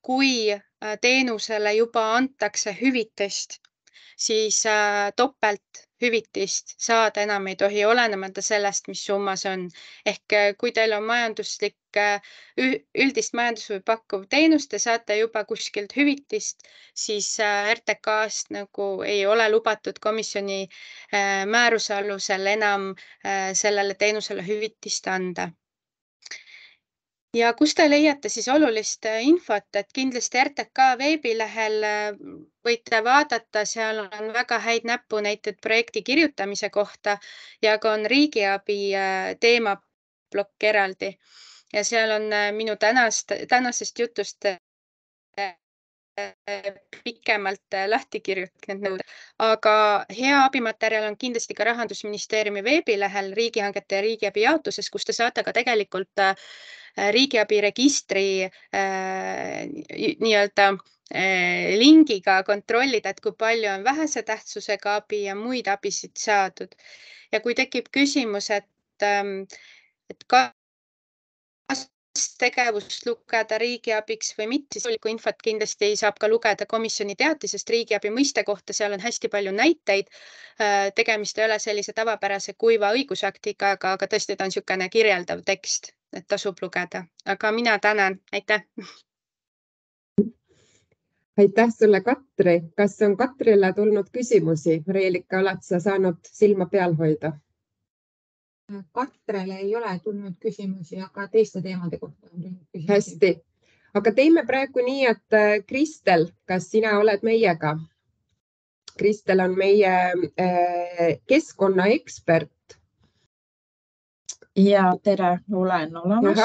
kui äh, teenusele juba antakse hüvitist, siis topelt hüvitist saada enam ei tohi, olenemata sellest, mis summa see on. ehk äh, kui teil on majanduslik, äh, üldist majandushuvi pakkuv teenus, te saate juba kuskilt hüvitist, siis äh, RTK-st nagu ei ole lubatud komisjoni määruse alusel enam sellele teenusele hüvitist anda ja kust te leiate siis olulist äh, infot, et kindlasti RTK veebilehel äh, võite vaadata, seal on väga häid näpunäiteid projekti kirjutamise kohta ja ka on riigiabi äh, teemaplokk eraldi. Ja seal on minu tänast, tänasest jutust pikemalt lahti kirjutatud. Need nõuded, aga hea abimaterjal on kindlasti ka Rahandusministeeriumi veebilehel riigihangete ja riigiabi jaotuses, kus te saate ka tegelikult riigiabi registri äh, nii-öelda äh, lingiga kontrollida, et kui palju on vähese tähtsusega abi ja muid abisid saadud. ja kui tekib küsimus, et, ähm, et kas tegevust lugeda riigiabiks või mitte, siis infot kindlasti saab ka lugeda komisjoni teatisest riigiabi mõiste kohta, seal on hästi palju näiteid. tegemist ei ole sellise tavapärase kuiva õigusaktiga, aga, aga tõesti, ta on niisugune kirjeldav tekst et tasub lugeda, aga mina tänan, aitäh. aitäh sulle, Katri. kas on Katrile tulnud küsimusi? Reelika, oled sa saanud silma peal hoida? Katrele ei ole tulnud küsimusi, aga teiste teemade kohta on tulnud küsimusi. hästi, aga teeme praegu nii, et äh, Kristel, kas sina oled meiega? Kristel on meie äh, keskkonnaekspert ja tere, olen olemas.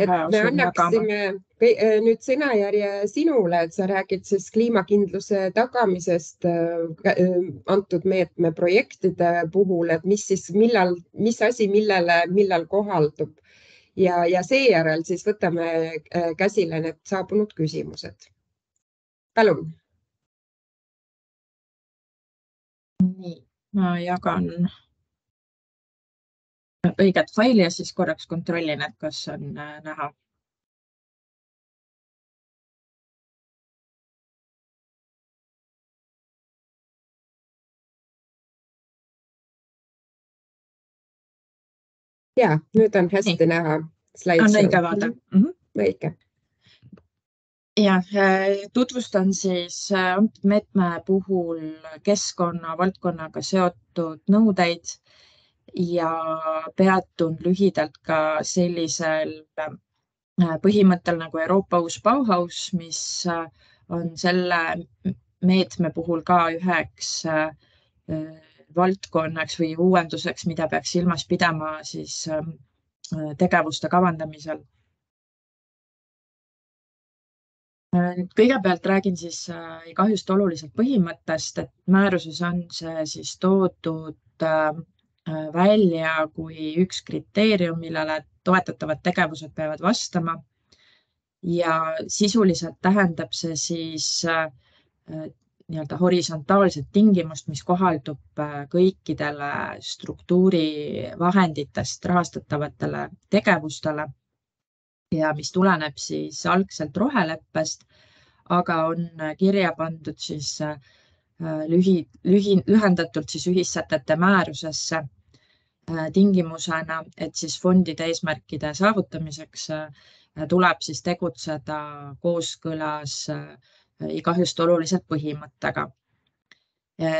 et me annaksime äh, nüüd sõnajärje sinule, et sa räägid siis kliimakindluse tagamisest äh, äh, antud meetme projektide puhul, et mis siis, millal, mis asi, millele, millal kohaldub ja, ja seejärel siis võtame käsile need saabunud küsimused. palun. nii, ma jagan õiget faili ja siis korraks kontrollin, et kas on äh, näha. ja nüüd on hästi Nii. näha. on õige vaade mm? -hmm. õige jah, äh, tutvustan siis äh, antud meetme puhul keskkonna valdkonnaga seotud nõudeid ja peatun lühidalt ka sellisel põhimõttel nagu Euroopa uus Bauhaus, mis on selle meetme puhul ka üheks valdkonnaks või uuenduseks, mida peaks silmas pidama siis tegevuste kavandamisel. Nüüd kõigepealt räägin siis ei kahjusta oluliselt põhimõttest, et määruses on see siis toodud välja kui üks kriteerium, millele toetatavad tegevused peavad vastama. ja sisuliselt tähendab see siis nii-öelda horisontaalset tingimust, mis kohaldub kõikidele struktuurivahenditest rahastatavatele tegevustele ja mis tuleneb siis algselt roheleppest, aga on kirja pandud siis äh, lühi, lühi, lühendatult siis ühissätete määrusesse äh, tingimusena, et siis fondide eesmärkide saavutamiseks äh, tuleb siis tegutseda kooskõlas ei kahjusta oluliselt põhimõttega.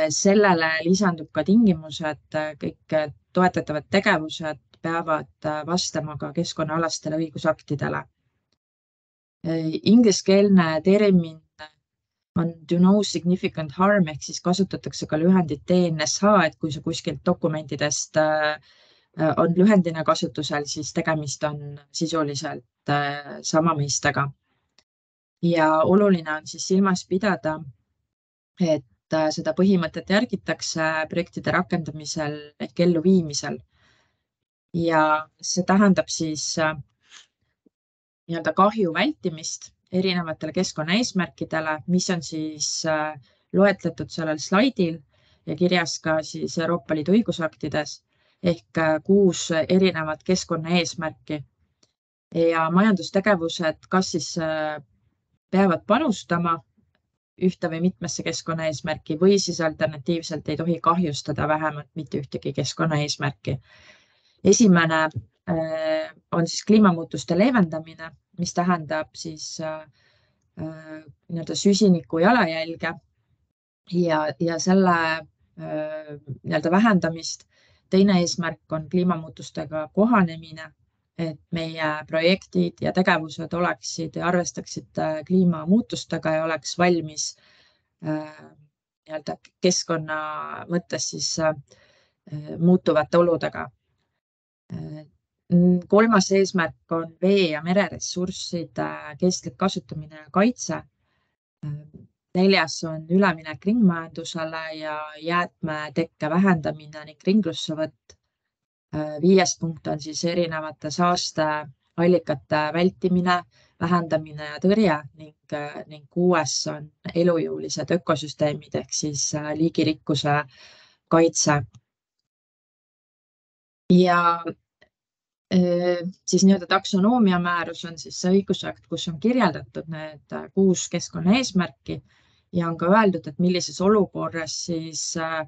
sellele lisandub ka tingimus, et kõik toetatavad tegevused peavad äh, vastama ka keskkonnaalastele õigusaktidele. Äh, ingliskeelne termin on do no significant harm ehk siis kasutatakse ka lühendit DNSH, et kui see kuskilt dokumentidest äh, on lühendina kasutusel, siis tegemist on sisuliselt sama mõistega. ja oluline on siis silmas pidada, et seda põhimõtet järgitakse projektide rakendamisel ehk elluviimisel ja see tähendab siis äh, nii-öelda kahju vältimist erinevatele keskkonnaeesmärkidele, mis on siis äh, loetletud sellel slaidil ja kirjas ka siis Euroopa Liidu õigusaktides ehk äh, kuus erinevat keskkonnaeesmärki. ja majandustegevused, kas siis peavad panustama ühte või mitmesse keskkonnaeesmärki või siis alternatiivselt ei tohi kahjustada vähemalt mitte ühtegi keskkonnaeesmärki esimene äh, on siis kliimamuutuste leevendamine, mis tähendab siis äh, äh, nii-öelda süsiniku jalajälge ja, ja selle nii-öelda vähendamist. teine eesmärk on kliimamuutustega kohanemine, et meie projektid ja tegevused oleksid ja arvestaksid kliimamuutustega ja oleks valmis nii-öelda keskkonna mõttes siis muutuvate oludega kolmas eesmärk on vee ja mereressursside kestlik kasutamine ja kaitse. neljas on üleminek ringmajandusele ja jäätmetekke vähendamine ning ringlussevõtt. viies punkt on siis erinevate saasteallikate vältimine, vähendamine ja tõrje ning, ning kuues on elujõulised ökosüsteemid ehk siis liigirikkuse kaitse ja siis nii-öelda taksonoomia määrus on siis see õigusakt, kus on kirjeldatud need äh, kuus keskkonnaeesmärki ja on ka öeldud, et millises olukorras siis äh,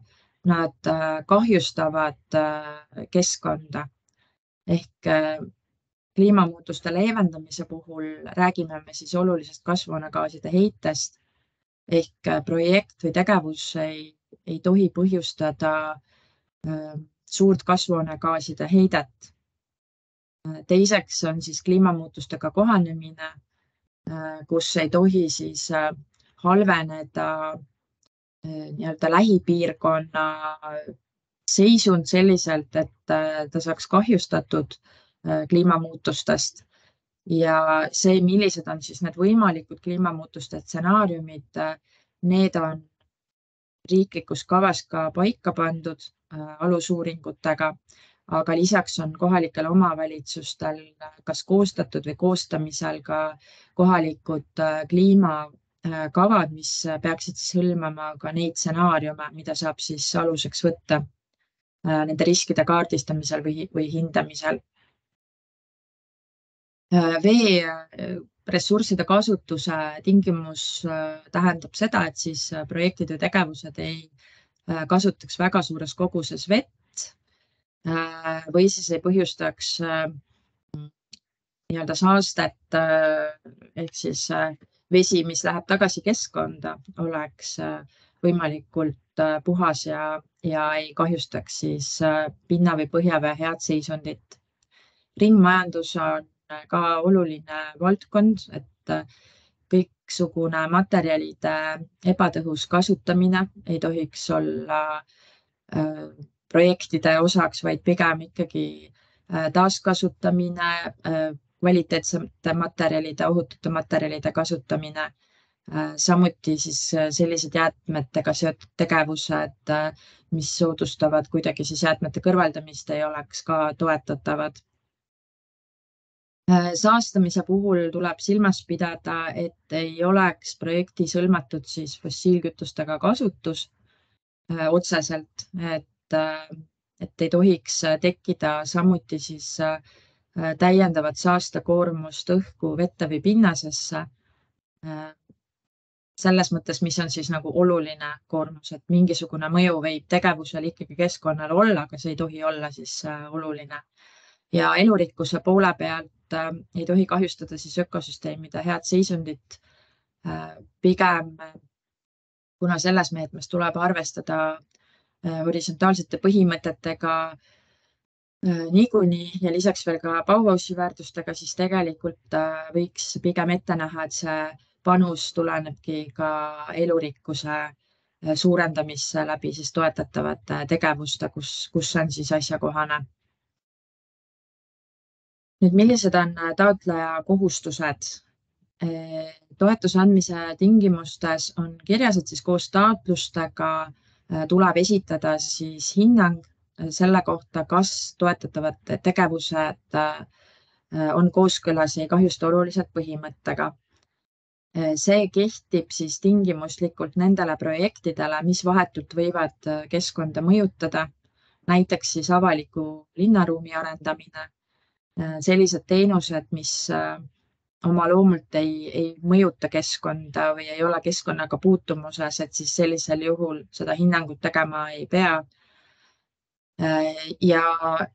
nad äh, kahjustavad keskkonda. ehk kliimamuutuste leevendamise puhul räägime me siis olulisest kasvuhoonegaaside heitest ehk projekt või tegevus ei, ei tohi põhjustada suurt kasvuhoonegaaside heidet. Teiseks on siis kliimamuutustega kohanemine, kus ei tohi siis äh, halveneda äh, nii-öelda lähipiirkonna seisund selliselt, et äh, ta saaks kahjustatud kliimamuutustest. Ja see, millised on siis need võimalikud kliimamuutuste stsenaariumid, need on riiklikus kavas ka paika pandud Äh, alusuuringutega, aga lisaks on kohalikel omavalitsustel kas koostatud või koostamisel ka kohalikud äh, kliimakavad, mis peaksid siis hõlmama ka neid stsenaariume, mida saab siis aluseks võtta äh, nende riskide kaardistamisel või, või hindamisel. vee ressursside kasutuse tingimus tähendab seda, et siis projektid või tegevused ei Äh, kasutaks väga suures koguses vett äh, või siis ei põhjustaks äh, nii-öelda saastet ehk siis vesi, mis läheb tagasi keskkonda, oleks võimalikult puhas ja, ja ei kahjustaks siis pinna või põhjavee head seisundit. ringmajandus on ka oluline valdkond, et kõiksugune materjalide ebatõhus kasutamine ei tohiks olla projektide osaks, vaid pigem ikkagi taaskasutamine, kvaliteetsete materjalide, ohutute materjalide kasutamine. Äh, samuti siis äh, sellised jäätmetega seotud tegevused, äh, mis soodustavad kuidagi siis jäätmete kõrvaldamist, ei oleks ka toetatavad. saastamise puhul tuleb silmas pidada, et ei oleks projektis hõlmatud siis fossiilkütustega kasutus otseselt, et, et ei tohiks tekkida samuti siis äh, Äh, täiendavat saastekoormust õhku, vette või pinnasesse. Äh, selles mõttes, mis on siis nagu oluline koormus, et mingisugune mõju võib tegevusel ikkagi keskkonnale olla, aga see ei tohi olla siis äh, oluline. ja elurikkuse poole pealt ei tohi kahjustada siis ökosüsteemide head seisundit. pigem kuna selles meetmes tuleb arvestada horisontaalsete põhimõtetega Äh, niikuinii ja lisaks veel ka Bauhausi väärtustega, siis tegelikult äh, võiks pigem ette näha, et see panus tulenebki ka elurikkuse äh, suurendamisse läbi siis toetatavate tegevuste, kus, kus on siis asjakohane. nüüd, millised on taotleja kohustused? toetuse andmise tingimustes on kirjas, et siis koos taotlustega tuleb esitada siis hinnang selle kohta, kas toetatavad tegevused äh, on kooskõlas ja ei kahjusta oluliselt põhimõttega. Äh, see kehtib siis tingimuslikult nendele projektidele, mis vahetult võivad äh, keskkonda mõjutada, näiteks siis avaliku linnaruumi arendamine, sellised teenused, mis oma loomult ei, ei mõjuta keskkonda või ei ole keskkonnaga puutumuses, et siis sellisel juhul seda hinnangut tegema ei pea. Äh, ja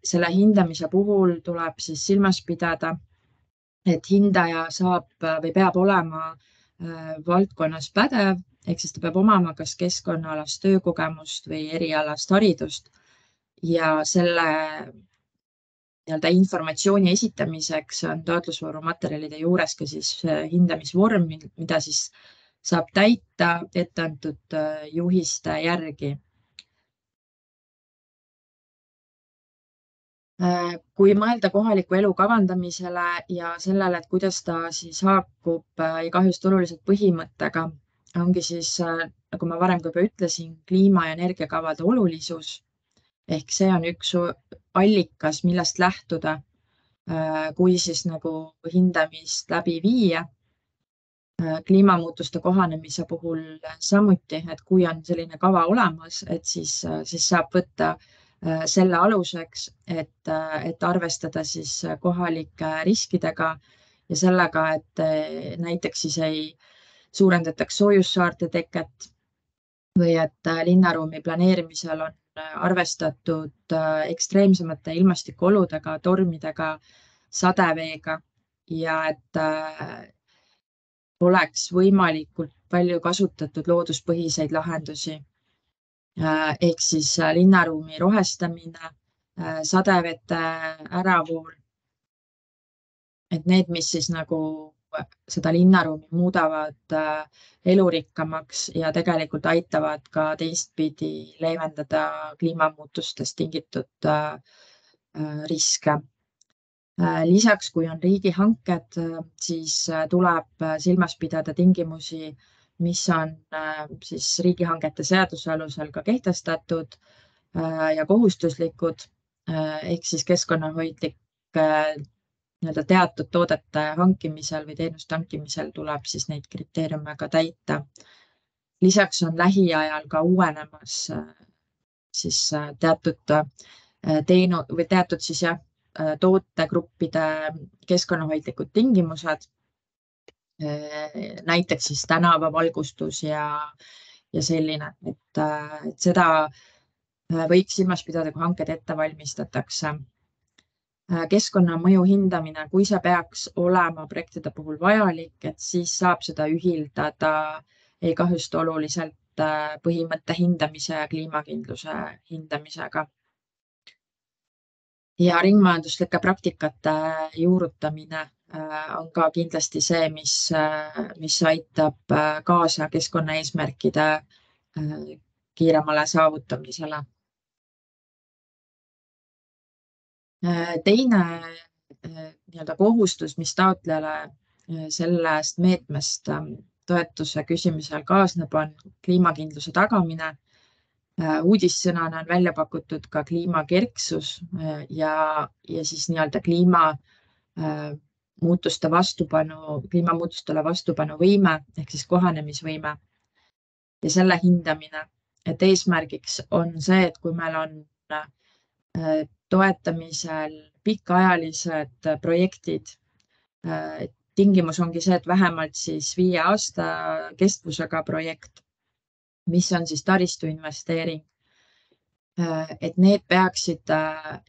selle hindamise puhul tuleb siis silmas pidada, et hindaja saab või peab olema äh, valdkonnas pädev, ehk siis ta peab omama kas keskkonnaalast töökogemust või erialast haridust. Ja selle nii-öelda informatsiooni esitamiseks on taotlusvooru materjalide juures ka siis äh, hindamisvorm, mida siis saab täita etteantud juhiste järgi Äh, kui mõelda kohaliku elu kavandamisele ja sellele, et kuidas ta siis haakub äh, kahjusta oluliselt põhimõttega, ongi siis, äh, nagu ma varem ka juba ütlesin, kliima ja energiakavade olulisus. ehk see on üks allikas, millest lähtuda, kui siis nagu hindamist läbi viia. kliimamuutuste kohanemise puhul samuti, et kui on selline kava olemas, et siis, siis saab võtta äh, Äh, selle aluseks, et, äh, et arvestada siis kohalike riskidega ja sellega, et äh, näiteks siis ei suurendataks soojussaarte teket või et linnaruumi planeerimisel on arvestatud ekstreemsemate ilmastikuoludega, tormidega, sadeveega ja et oleks võimalikult palju kasutatud looduspõhiseid lahendusi Äh, ehk siis äh, linnaruumi rohestamine, äh, sadevete äravool. et need, mis siis nagu seda linnaruumi muudavad elurikkamaks ja tegelikult aitavad ka teistpidi leevendada kliimamuutustest tingitud riske. lisaks, kui on riigihanked, siis tuleb silmas pidada tingimusi mis on äh, siis riigihangete seaduse alusel ka kehtestatud äh, ja kohustuslikud äh, ehk siis keskkonnahoidlik nii-öelda teatud toodete hankimisel või teenuste hankimisel tuleb siis neid kriteeriume ka täita. lisaks on lähiajal ka uuenemas siis teatud teenu- või teatud siis jah, tootegruppide keskkonnahoidlikud tingimused Äh, näiteks siis tänavavalgustus ja, ja selline, et, äh, seda äh, võiks silmas pidada, kui hanked ette valmistatakse. Keskkonnamõju hindamine, kui see peaks olema projektide puhul vajalik, et siis saab seda ühildada ei kahjusta oluliselt erinevate põhimõtte hindamise ja kliimakindluse hindamisega. ja ringmajanduslike praktikate juurutamine äh, on ka kindlasti see, mis, mis aitab kaasa keskkonnaeesmärkide kiiremale saavutamisele. Teine nii-öelda kohustus, mis taotlejale sellest meetmest ähm, toetuse küsimisel kaasneb, on kliimakindluse tagamine. Äh, uudissõnana on välja pakutud ka kliimakerksus äh, ja, ja siis nii-öelda kliimamuutuste äh, vastupanu, kliimamuutustele vastupanuvõime ehk siis kohanemisvõime ja selle hindamine. et eesmärgiks on see, et kui meil on toetamisel pikaajalised projektid, tingimus ongi see, et vähemalt siis viie aasta kestvusega projekt, mis on siis taristu investeering. et need peaksid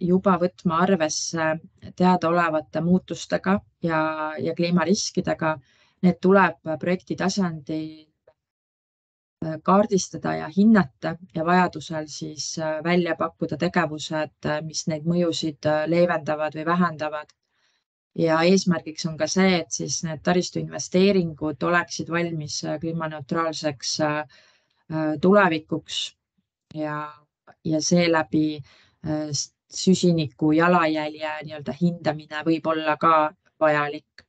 juba võtma arvesse teadaolevate muutustega ja, ja kliimariskidega. Need tuleb projekti tasandil kaardistada ja hinnata ja vajadusel siis välja pakkuda tegevused, mis neid mõjusid leevendavad või vähendavad ja eesmärgiks on ka see, et siis need taristu investeeringud oleksid valmis äh, kliimaneutraalseks äh, äh, tulevikuks ja, ja seeläbi süsiniku jalajälje nii-öelda hindamine võib olla ka vajalik.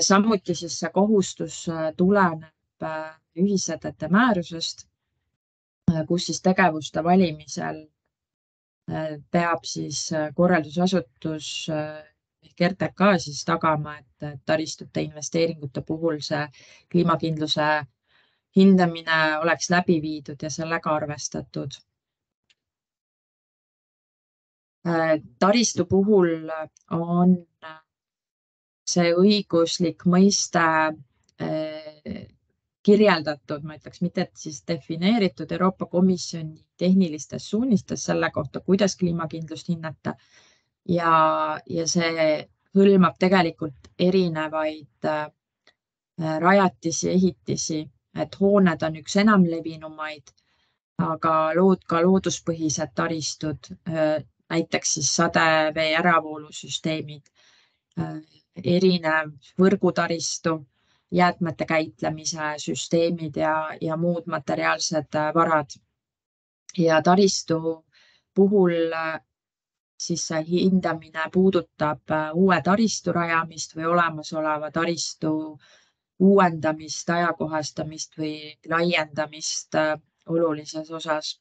samuti siis see kohustus tuleneb ühisätete määrusest, kus siis tegevuste valimisel peab siis äh, korraldusasutus äh, ehk RTK siis tagama, et taristute investeeringute puhul see kliimakindluse hindamine oleks läbi viidud ja sellega arvestatud. Äh, taristu puhul on see õiguslik mõiste kirjeldatud, ma ütleks, mitte et siis defineeritud Euroopa Komisjoni tehnilistes suunistes selle kohta, kuidas kliimakindlust hinnata. ja, ja see hõlmab tegelikult erinevaid äh, rajatisi, ehitisi, et hooned on üks enamlevinumaid, aga lood ka looduspõhised taristud, äh, näiteks siis sadevee äravoolusüsteemid, äh, erinev võrgutaristu jäätmete käitlemise süsteemid ja, ja muud materiaalsed äh, varad. ja taristu puhul äh, siis see hindamine puudutab äh, uue taristu rajamist või olemasoleva taristu uuendamist, ajakohastamist või laiendamist olulises osas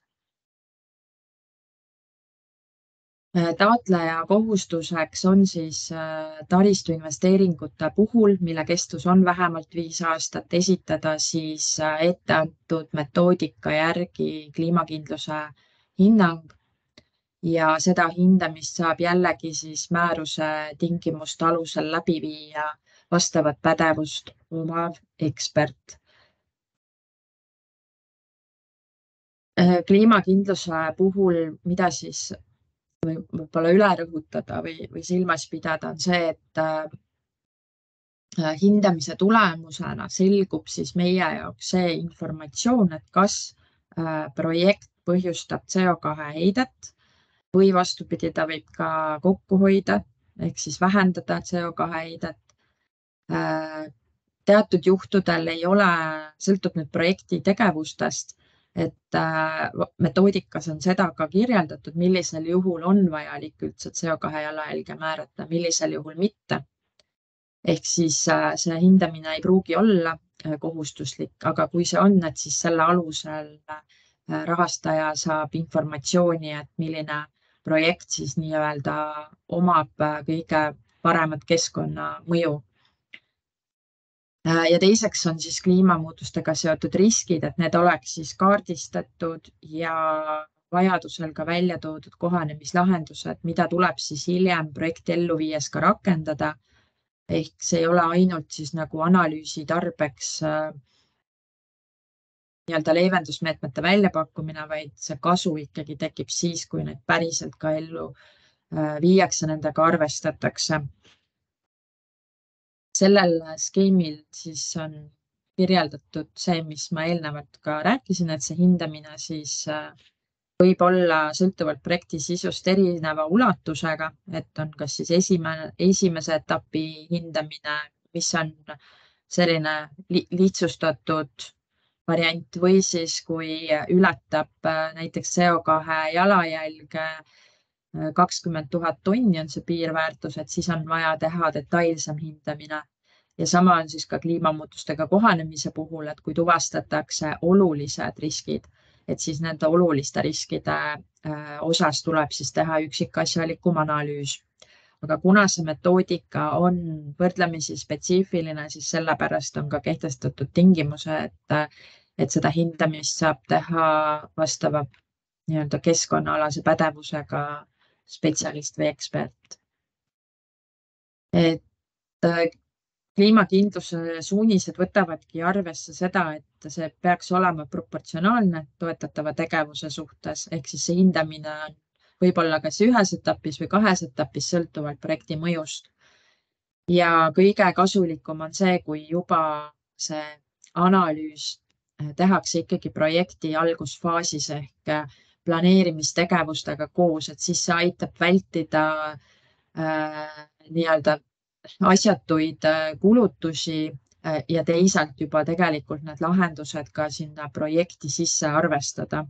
taotleja kohustuseks on siis äh, taristu investeeringute puhul, mille kestus on vähemalt viis aastat, esitada siis äh, etteantud metoodika järgi kliimakindluse hinnang. ja seda hindamist saab jällegi siis määruse tingimuste alusel läbi viia vastavat pädevust omav ekspert kliimakindluse puhul, mida siis või võib-olla üle rõhutada või, või silmas pidada, on see, et äh, hindamise tulemusena selgub siis meie jaoks see informatsioon, et kas äh, projekt põhjustab CO2 heidet või vastupidi, ta võib ka kokku hoida ehk siis vähendada CO2 heidet. Äh, teatud juhtudel ei ole, sõltub nüüd projekti tegevustest et äh, metoodikas on seda ka kirjeldatud, millisel juhul on vajalik üldse CO2 jalajälge määrata, millisel juhul mitte. ehk siis äh, see hindamine ei pruugi olla äh, kohustuslik, aga kui see on, et siis selle alusel rahastaja saab informatsiooni, et milline projekt siis nii-öelda omab kõige paremat keskkonnamõju ja teiseks on siis kliimamuutustega seotud riskid, et need oleks siis kaardistatud ja vajadusel ka välja toodud kohanemislahendused, mida tuleb siis hiljem projekti ellu viies ka rakendada. ehk see ei ole ainult siis nagu analüüsi tarbeks äh, nii-öelda leevendusmeetmete väljapakkumine, vaid see kasu ikkagi tekib siis, kui neid päriselt ka ellu äh, viiakse, nendega arvestatakse sellel skeemil siis on kirjeldatud see, mis ma eelnevalt ka rääkisin, et see hindamine siis võib olla sõltuvalt projekti sisust erineva ulatusega, et on kas siis esimene, esimese etapi hindamine, mis on selline li lihtsustatud variant või siis, kui ületab näiteks CO2 jalajälg kakskümmend tuhat tonni on see piirväärtus, et siis on vaja teha detailsem hindamine. ja sama on siis ka kliimamuutustega kohanemise puhul, et kui tuvastatakse olulised riskid, et siis nende oluliste riskide äh, osas tuleb siis teha üksikasjalikum analüüs. aga kuna see metoodika on võrdlemisi spetsiifiline, siis sellepärast on ka kehtestatud tingimused, et seda hindamist saab teha vastava nii-öelda keskkonnaalase pädevusega spetsialist või ekspert. et äh, kliimakindluse suunised võtavadki arvesse seda, et see peaks olema proportsionaalne toetatava tegevuse suhtes, ehk siis see hindamine on võib-olla kas ühes etapis või kahes etapis, sõltuvalt projekti mõjust. ja kõige kasulikum on see, kui juba see analüüs äh, tehakse ikkagi projekti algusfaasis ehk planeerimistegevustega koos, et siis see aitab vältida äh, nii-öelda asjatuid äh, kulutusi äh, ja teisalt juba tegelikult need lahendused ka sinna projekti sisse arvestada